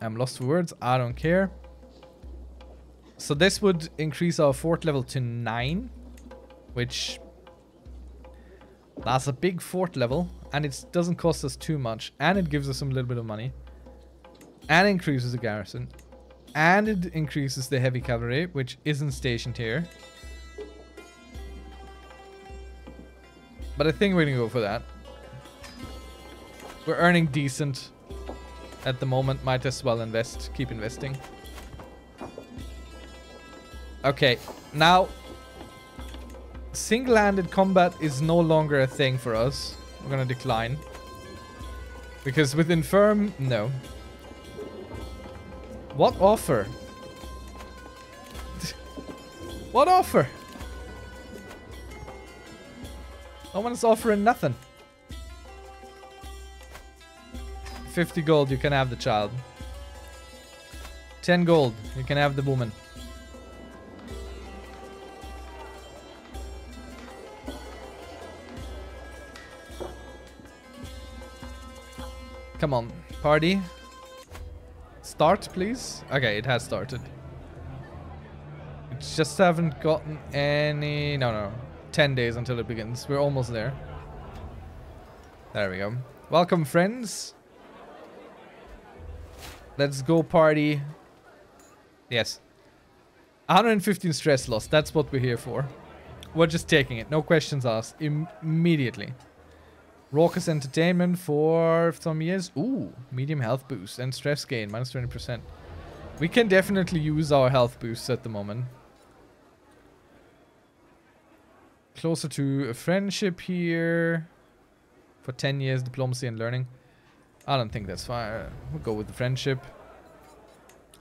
I'm lost for words. I don't care. So this would increase our fort level to 9. Which That's a big fort level, and it doesn't cost us too much, and it gives us some little bit of money, and increases the garrison, and it increases the heavy cavalry, which isn't stationed here. But I think we're gonna go for that. We're earning decent at the moment. Might as well invest. Keep investing. Okay, now single-handed combat is no longer a thing for us. We're gonna decline. Because with Infirm, no. What offer? what offer? No one's offering nothing. 50 gold, you can have the child. 10 gold, you can have the woman. Come on, party. Start, please. Okay, it has started. We just haven't gotten any... No, no. 10 days until it begins. We're almost there. There we go. Welcome, friends. Let's go party. Yes. 115 stress loss. That's what we're here for. We're just taking it. No questions asked. Im immediately. Raucous entertainment for some years. Ooh, medium health boost and stress gain, minus 20%. We can definitely use our health boosts at the moment. Closer to a friendship here. For 10 years, diplomacy and learning. I don't think that's fine. We'll go with the friendship.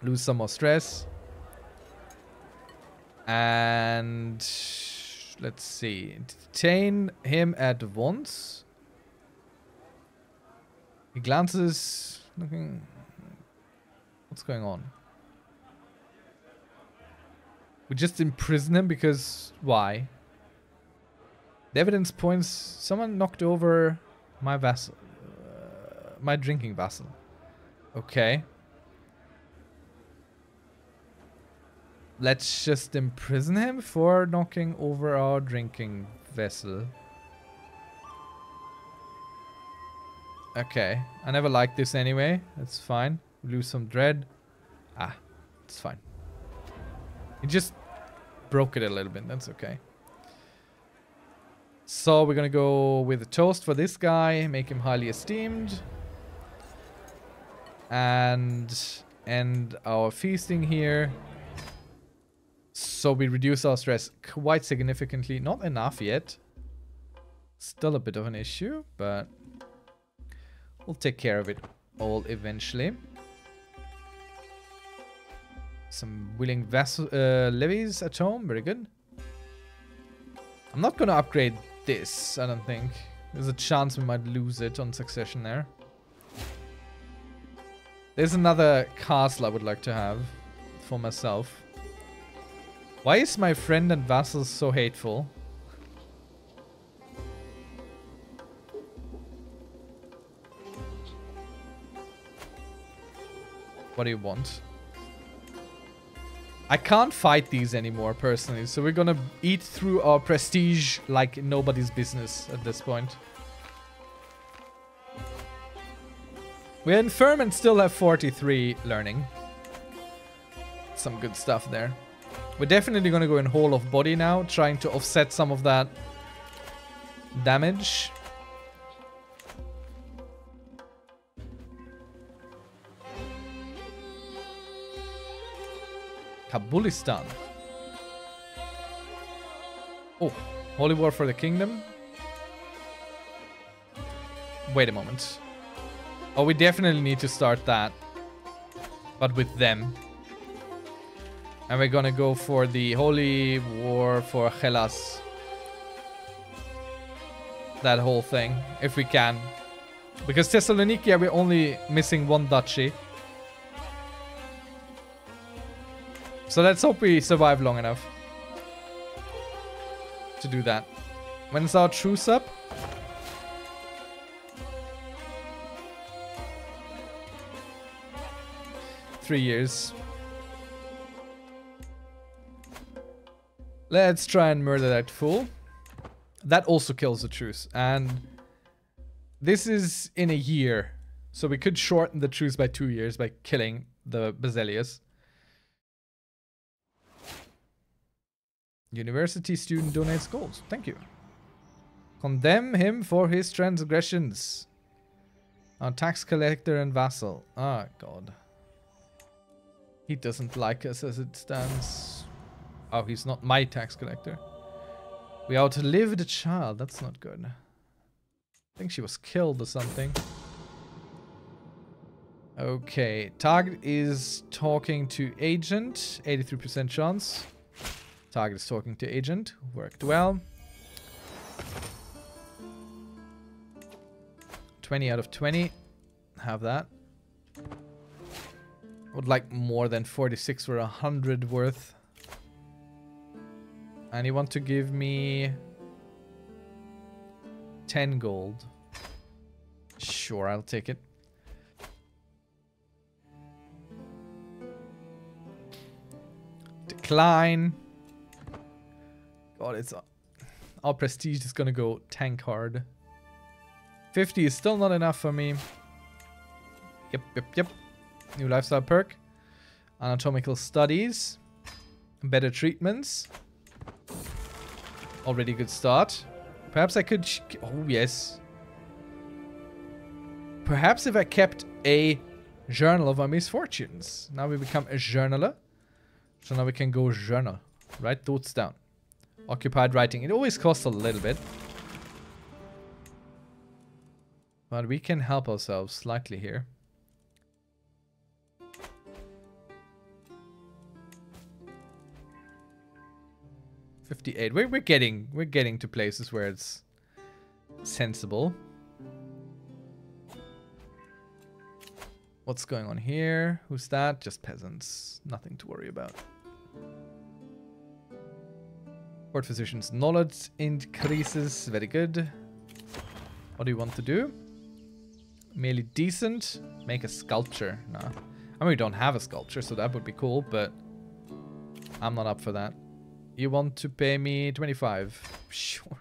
Lose some more stress. And let's see. Detain him at once. He glances, looking. What's going on? We just imprison him because why? The evidence points someone knocked over my vassal, uh, my drinking vessel. Okay. Let's just imprison him for knocking over our drinking vessel. Okay. I never liked this anyway. That's fine. lose some dread. Ah, it's fine. It just broke it a little bit. That's okay. So we're gonna go with a toast for this guy. Make him highly esteemed. And end our feasting here. So we reduce our stress quite significantly. Not enough yet. Still a bit of an issue, but We'll take care of it all eventually. Some willing vessel uh, levies at home. Very good. I'm not going to upgrade this, I don't think. There's a chance we might lose it on succession there. There's another castle I would like to have for myself. Why is my friend and vassal so hateful? What do you want? I can't fight these anymore, personally. So we're gonna eat through our prestige like nobody's business at this point. We're infirm and still have 43 learning. Some good stuff there. We're definitely gonna go in whole of body now, trying to offset some of that damage. Kabulistan. Oh, Holy War for the Kingdom. Wait a moment. Oh, we definitely need to start that. But with them. And we're gonna go for the Holy War for Hellas. That whole thing, if we can. Because Thessaloniki, we're only missing one duchy. So let's hope we survive long enough to do that. When's our truce up? Three years. Let's try and murder that fool. That also kills the truce. And this is in a year. So we could shorten the truce by two years by killing the Basileus. University student donates gold. Thank you. Condemn him for his transgressions. Our tax collector and vassal. Ah, oh, God. He doesn't like us as it stands. Oh, he's not my tax collector. We outlived a child. That's not good. I think she was killed or something. Okay, target is talking to agent. 83% chance. Target is talking to agent. Worked well. 20 out of 20. Have that. Would like more than 46 for 100 worth. And you want to give me 10 gold. Sure, I'll take it. Decline. God, it's... Our prestige is gonna go tank hard. 50 is still not enough for me. Yep, yep, yep. New lifestyle perk. Anatomical studies. Better treatments. Already good start. Perhaps I could... Oh, yes. Perhaps if I kept a journal of my misfortunes. Now we become a journaler. So now we can go journal. Write thoughts down. Occupied writing. It always costs a little bit. But we can help ourselves slightly here. 58. We're, we're getting we're getting to places where it's sensible. What's going on here? Who's that? Just peasants. Nothing to worry about. Court physician's knowledge increases. Very good. What do you want to do? Merely decent. Make a sculpture. Nah. I mean, we don't have a sculpture, so that would be cool, but I'm not up for that. You want to pay me 25? Sure.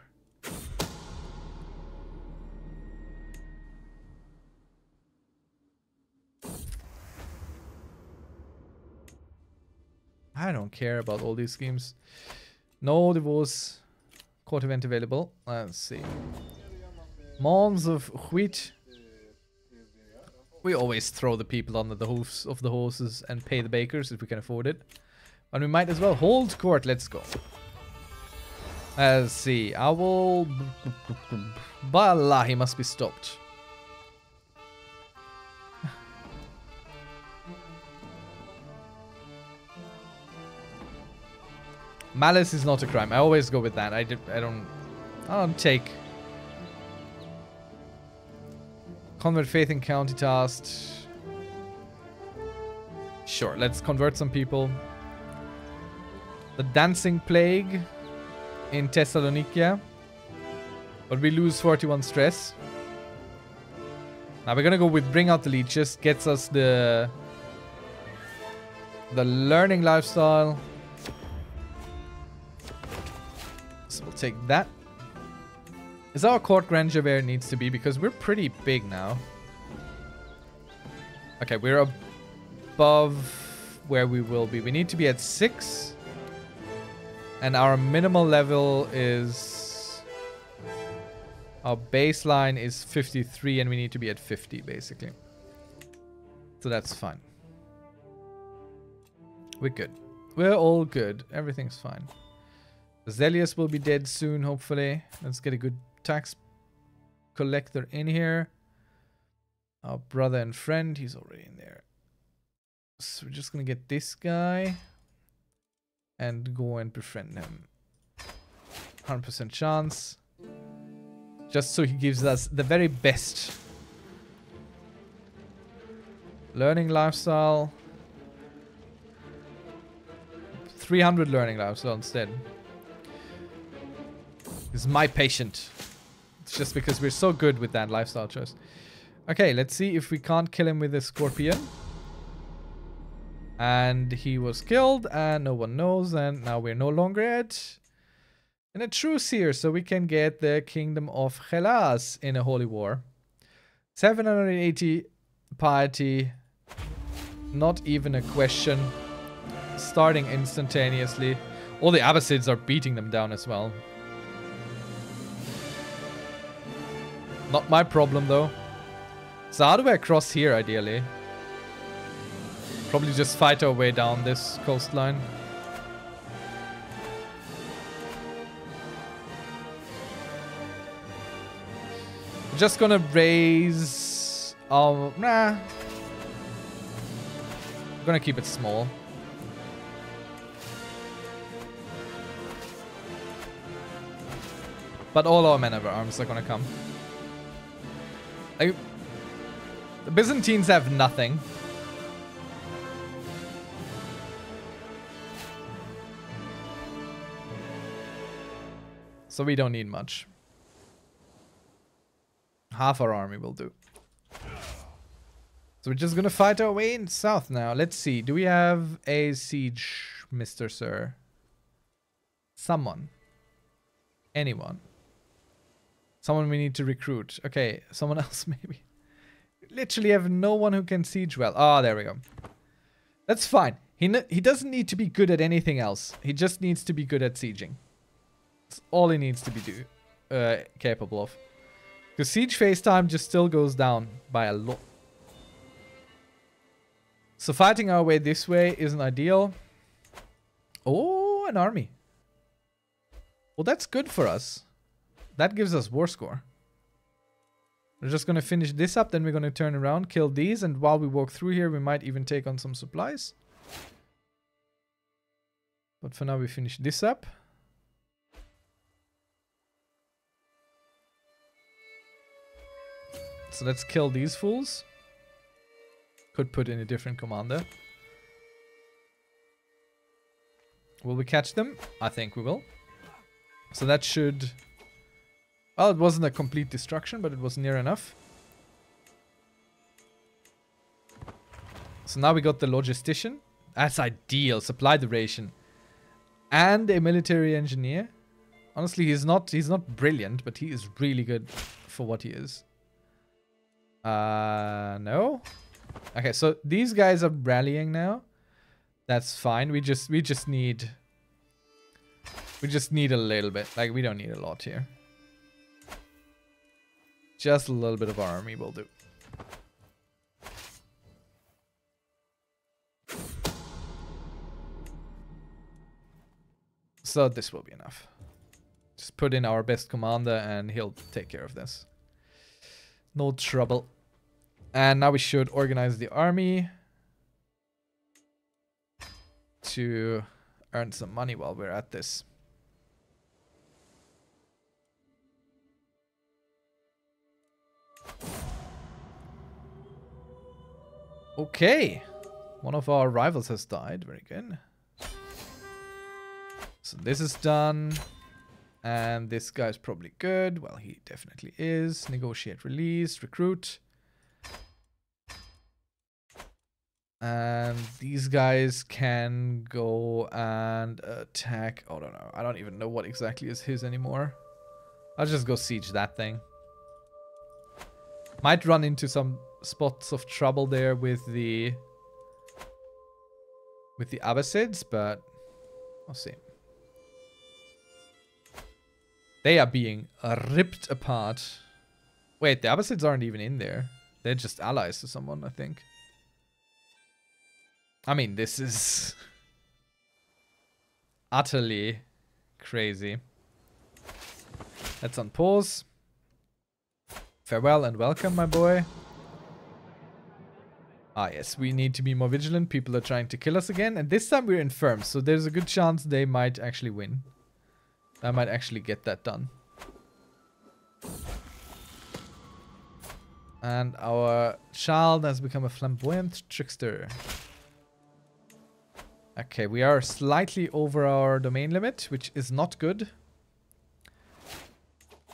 I don't care about all these schemes. No divorce court event available. Let's see. Mons of wheat. We always throw the people under the hoofs of the horses and pay the bakers if we can afford it. And we might as well hold court. Let's go. Let's see. I will... By Allah, he must be stopped. Malice is not a crime. I always go with that. I, did, I don't... I don't take... Convert faith in county task. Sure, let's convert some people. The Dancing Plague in Thessalonica. But we lose 41 stress. Now we're gonna go with Bring Out the Leeches. Gets us the... The learning lifestyle. So we'll take that. Is our court grandeur where it needs to be? Because we're pretty big now. Okay, we're above where we will be. We need to be at 6. And our minimal level is... Our baseline is 53 and we need to be at 50 basically. So that's fine. We're good. We're all good. Everything's fine. Zelius will be dead soon, hopefully. Let's get a good tax collector in here. Our brother and friend, he's already in there. So we're just gonna get this guy and go and befriend him. 100% chance. Just so he gives us the very best. Learning lifestyle. 300 learning lifestyle instead. Is my patient. It's just because we're so good with that lifestyle choice. Okay, let's see if we can't kill him with a scorpion. And he was killed and no one knows and now we're no longer at And a truce here so we can get the kingdom of Hellas in a holy war. 780 piety. Not even a question. Starting instantaneously. All the Abbasids are beating them down as well. Not my problem though. So how do I cross here ideally? Probably just fight our way down this coastline. I'm just gonna raise... Oh, nah. I'm gonna keep it small. But all our men of arms are gonna come. The Byzantines have nothing. So we don't need much. Half our army will do. So we're just gonna fight our way in south now. Let's see. Do we have a siege, Mr. Sir? Someone. Anyone. Someone we need to recruit. Okay, someone else maybe. Literally have no one who can siege well. Ah, oh, there we go. That's fine. He, he doesn't need to be good at anything else. He just needs to be good at sieging. That's all he needs to be do, uh, capable of. Because siege phase time just still goes down by a lot. So fighting our way this way isn't ideal. Oh, an army. Well, that's good for us. That gives us war score. We're just going to finish this up, then we're going to turn around, kill these, and while we walk through here, we might even take on some supplies. But for now, we finish this up. So let's kill these fools. Could put in a different commander. Will we catch them? I think we will. So that should well, it wasn't a complete destruction, but it was near enough. So now we got the logistician. That's ideal. Supply the ration. And a military engineer. Honestly, he's not he's not brilliant, but he is really good for what he is. Uh no. Okay, so these guys are rallying now. That's fine. We just we just need we just need a little bit. Like we don't need a lot here. Just a little bit of army will do. So this will be enough. Just put in our best commander and he'll take care of this. No trouble. And now we should organize the army to earn some money while we're at this. Okay. One of our rivals has died. Very good. So this is done. And this guy's probably good. Well, he definitely is. Negotiate release. Recruit. And these guys can go and attack. Oh, don't know. I don't even know what exactly is his anymore. I'll just go siege that thing. Might run into some spots of trouble there with the with the Abbasids, but I'll see. They are being ripped apart. Wait, the Abbasids aren't even in there. They're just allies to someone, I think. I mean, this is utterly crazy. Let's unpause. Farewell and welcome, my boy. Ah, yes, we need to be more vigilant. People are trying to kill us again. And this time we're infirm, so there's a good chance they might actually win. I might actually get that done. And our child has become a flamboyant trickster. Okay, we are slightly over our domain limit, which is not good.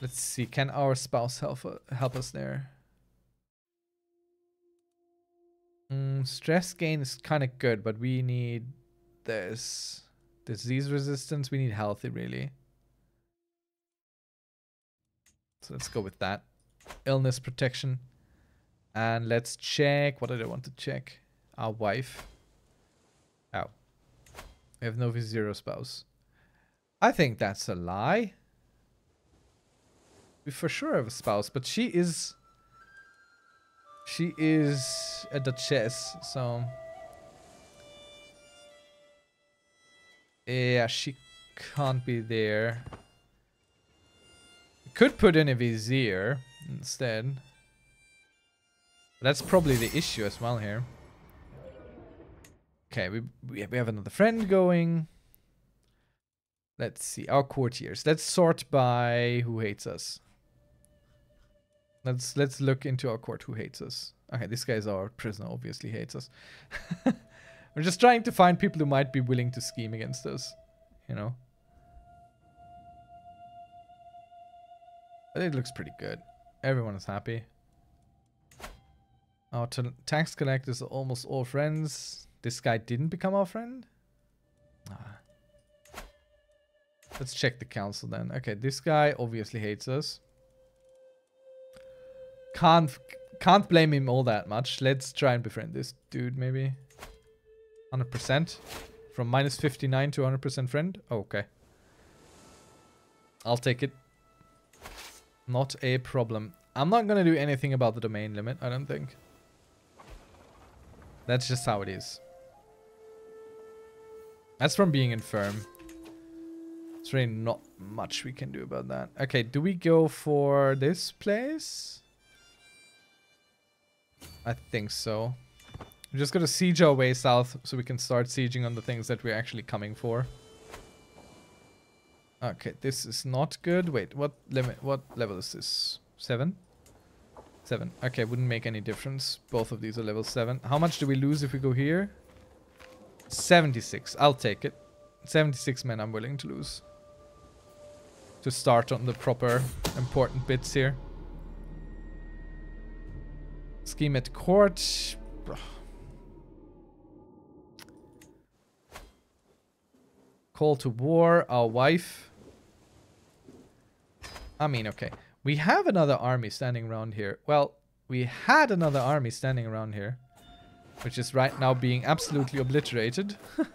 Let's see, can our spouse help, help us there? Mm, stress gain is kind of good, but we need this. Disease resistance, we need healthy, really. So let's go with that. Illness protection. And let's check. What did I want to check? Our wife. Oh. We have no V0 spouse. I think that's a lie. We for sure have a spouse, but she is... She is a duchess, so... Yeah, she can't be there. Could put in a vizier instead. That's probably the issue as well here. Okay, we, we have another friend going. Let's see, our courtiers. Let's sort by who hates us. Let's let's look into our court who hates us. Okay, this guy's our prisoner, obviously hates us. We're just trying to find people who might be willing to scheme against us, you know. But it looks pretty good. Everyone is happy. Our tax collectors are almost all friends. This guy didn't become our friend? Ah. Let's check the council then. Okay, this guy obviously hates us. Can't can't blame him all that much. Let's try and befriend this dude maybe. 100%. From minus 59 to 100% friend. Oh, okay. I'll take it. Not a problem. I'm not going to do anything about the domain limit, I don't think. That's just how it is. That's from being infirm. It's really not much we can do about that. Okay, do we go for this place? I think so. We're just gonna siege our way south so we can start sieging on the things that we're actually coming for. Okay, this is not good. Wait, what limit? What level is this? Seven? Seven. Okay, wouldn't make any difference. Both of these are level seven. How much do we lose if we go here? 76. I'll take it. 76 men I'm willing to lose. To start on the proper important bits here. Scheme at court. Call to war. Our wife. I mean, okay. We have another army standing around here. Well, we had another army standing around here. Which is right now being absolutely obliterated.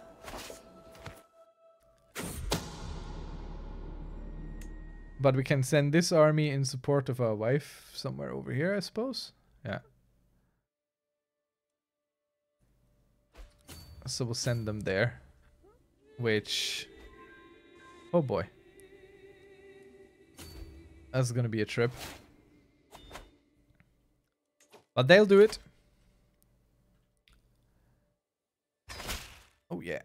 but we can send this army in support of our wife somewhere over here, I suppose. Yeah. So we'll send them there. Which... Oh boy. That's gonna be a trip. But they'll do it. Oh yeah.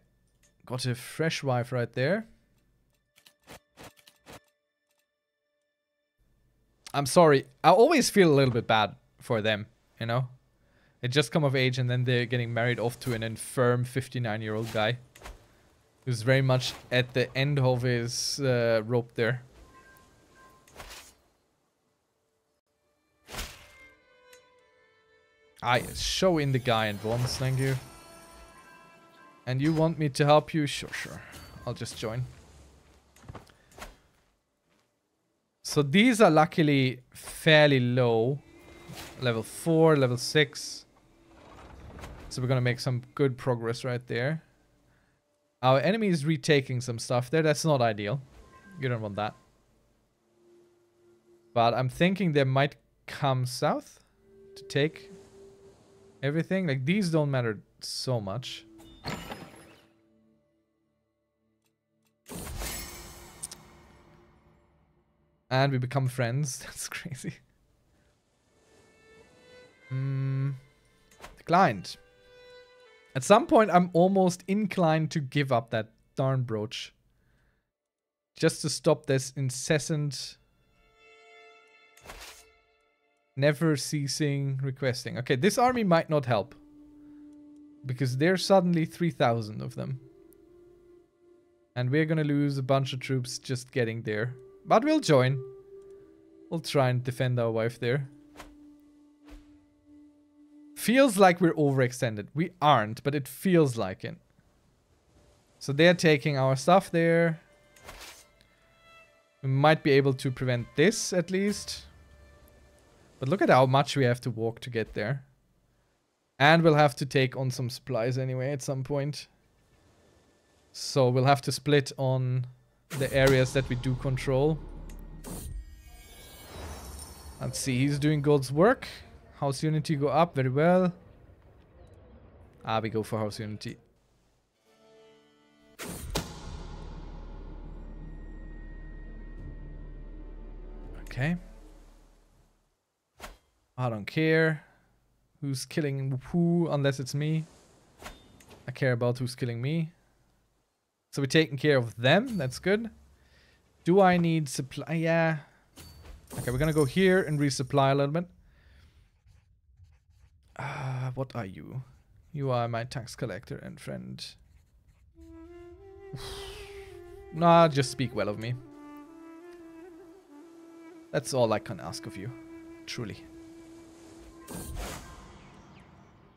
Got a fresh wife right there. I'm sorry. I always feel a little bit bad for them, you know? They just come of age and then they're getting married off to an infirm 59 year old guy. Who's very much at the end of his uh, rope there. I show in the guy at once, thank you. And you want me to help you? Sure, sure. I'll just join. So these are luckily fairly low. Level 4, level 6. So we're going to make some good progress right there. Our enemy is retaking some stuff there. That's not ideal. You don't want that. But I'm thinking they might come south to take everything. Like, these don't matter so much. And we become friends. That's crazy. Hmm. Declined. At some point, I'm almost inclined to give up that darn brooch. Just to stop this incessant, never ceasing requesting. Okay, this army might not help. Because there's suddenly 3,000 of them. And we're gonna lose a bunch of troops just getting there. But we'll join. We'll try and defend our wife there. Feels like we're overextended. We aren't, but it feels like it. So they're taking our stuff there. We might be able to prevent this at least. But look at how much we have to walk to get there. And we'll have to take on some supplies anyway at some point. So we'll have to split on the areas that we do control. Let's see, he's doing God's work. House Unity go up, very well. Ah, we go for House Unity. Okay. I don't care who's killing who unless it's me. I care about who's killing me. So we're taking care of them. That's good. Do I need supply? Yeah. Okay, we're gonna go here and resupply a little bit. Uh, what are you? You are my tax collector and friend. nah, just speak well of me. That's all I can ask of you. Truly.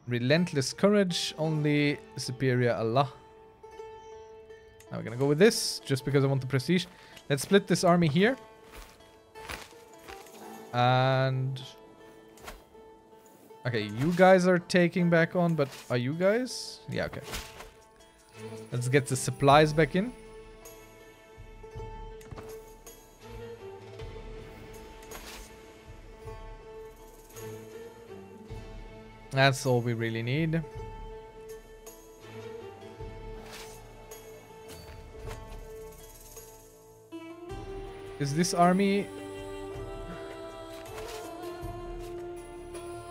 Relentless courage, only superior Allah. Now we're gonna go with this, just because I want the prestige. Let's split this army here. And... Okay, you guys are taking back on, but are you guys? Yeah, okay. Let's get the supplies back in. That's all we really need. Is this army...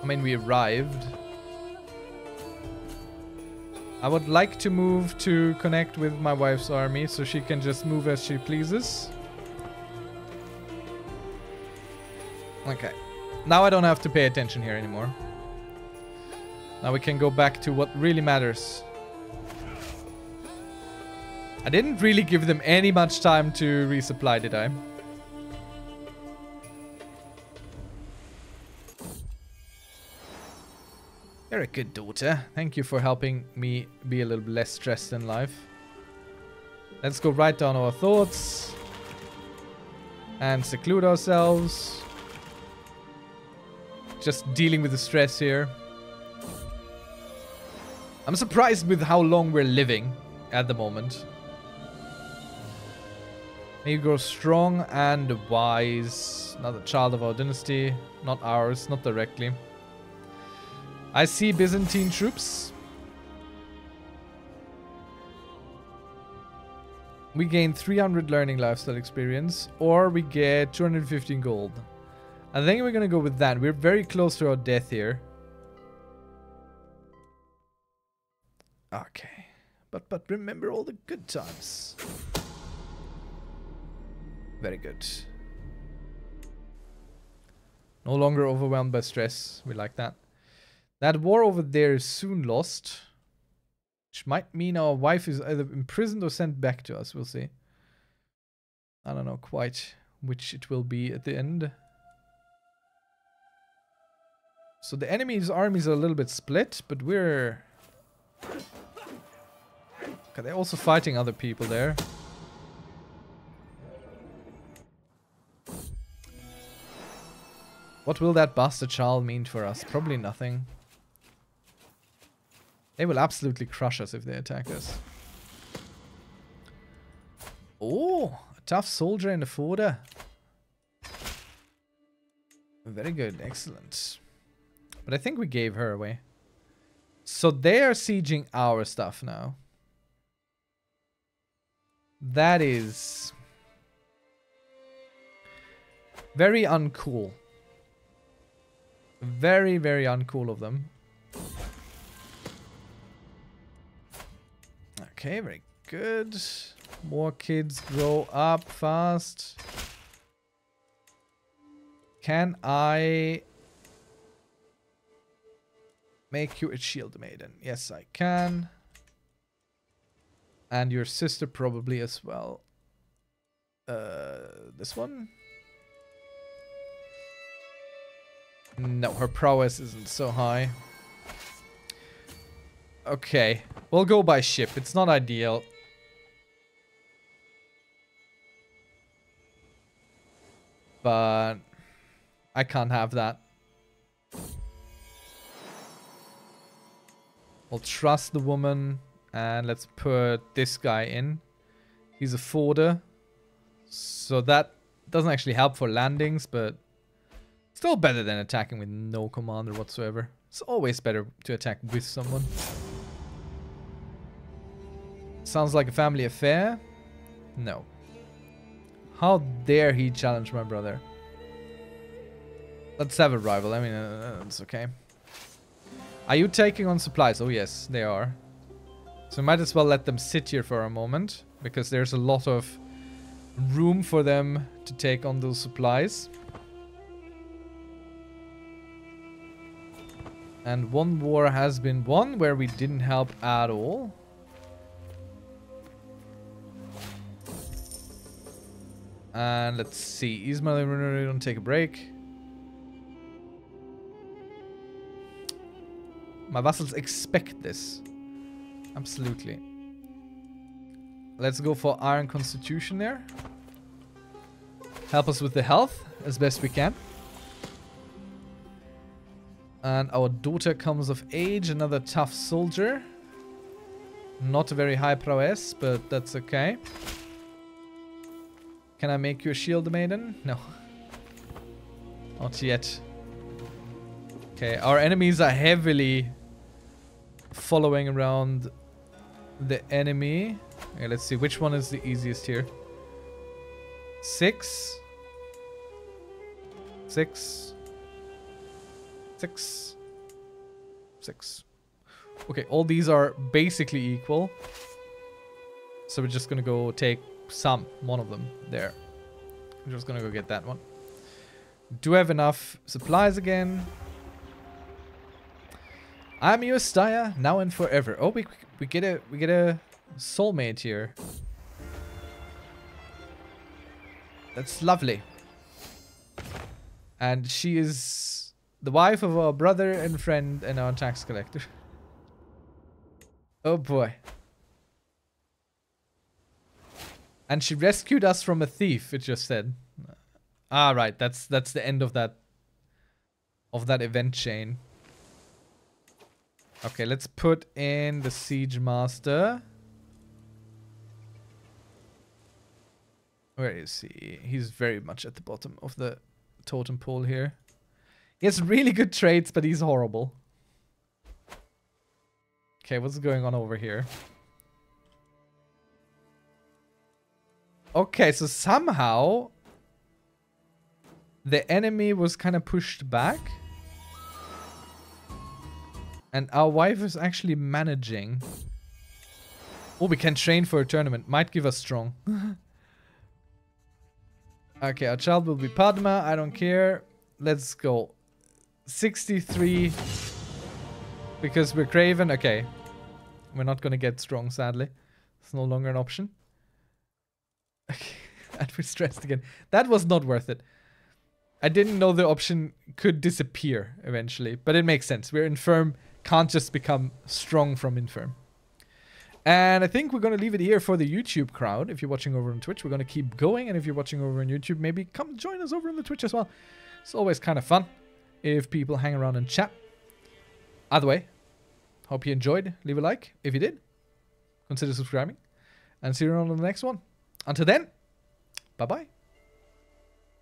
I mean, we arrived. I would like to move to connect with my wife's army so she can just move as she pleases. Okay. Now I don't have to pay attention here anymore. Now we can go back to what really matters. I didn't really give them any much time to resupply, did I? You're a good daughter. Thank you for helping me be a little less stressed in life. Let's go write down our thoughts. And seclude ourselves. Just dealing with the stress here. I'm surprised with how long we're living at the moment. May you grow strong and wise. Another child of our dynasty. Not ours, not directly. I see Byzantine troops. We gain 300 learning lifestyle experience, or we get 215 gold. I think we're gonna go with that. We're very close to our death here. Okay. But but remember all the good times. Very good. No longer overwhelmed by stress. We like that. That war over there is soon lost. Which might mean our wife is either imprisoned or sent back to us. We'll see. I don't know quite which it will be at the end. So the enemy's armies are a little bit split, but we're... Okay, they're also fighting other people there. What will that bastard child mean for us? Probably nothing. They will absolutely crush us if they attack us. Oh, a tough soldier in the fodder. Very good, excellent. But I think we gave her away. So they are sieging our stuff now. That is... Very uncool. Very, very uncool of them. Okay, very good. More kids grow up fast. Can I make you a shield maiden? Yes, I can. And your sister probably as well. Uh, this one? No, her prowess isn't so high. Okay. We'll go by ship. It's not ideal. But I can't have that. We'll trust the woman and let's put this guy in. He's a forder. So that doesn't actually help for landings, but still better than attacking with no commander whatsoever. It's always better to attack with someone. Sounds like a family affair. No. How dare he challenge my brother? Let's have a rival. I mean, uh, it's okay. Are you taking on supplies? Oh, yes, they are. So might as well let them sit here for a moment. Because there's a lot of room for them to take on those supplies. And one war has been won where we didn't help at all. And let's see. Ismail don't take a break. My vassals expect this. Absolutely. Let's go for Iron Constitution there. Help us with the health as best we can. And our daughter comes of age, another tough soldier. Not a very high prowess, but that's okay. Can I make you a shield maiden? No. Not yet. Okay, our enemies are heavily following around the enemy. Okay, let's see which one is the easiest here. Six. Six. Six. Six. Okay, all these are basically equal. So we're just gonna go take some, one of them there. I'm just gonna go get that one. Do I have enough supplies again? I'm your Staya, now and forever. Oh, we we get a we get a soulmate here. That's lovely. And she is the wife of our brother and friend and our tax collector. oh boy. And she rescued us from a thief, it just said. Ah, right. That's that's the end of that of that event chain. Okay, let's put in the siege master. Where is he? He's very much at the bottom of the totem pole here. He has really good traits, but he's horrible. Okay, what's going on over here? Okay, so somehow the enemy was kind of pushed back. And our wife is actually managing. Oh, we can train for a tournament. Might give us strong. okay, our child will be Padma. I don't care. Let's go. 63. Because we're Craven. Okay. We're not going to get strong, sadly. It's no longer an option. Okay. and we're stressed again. That was not worth it. I didn't know the option could disappear eventually. But it makes sense. We're infirm can't just become strong from infirm. And I think we're going to leave it here for the YouTube crowd. If you're watching over on Twitch, we're going to keep going. And if you're watching over on YouTube, maybe come join us over on the Twitch as well. It's always kind of fun if people hang around and chat. Either way, hope you enjoyed. Leave a like if you did. Consider subscribing. And see you on the next one. Until then, bye-bye.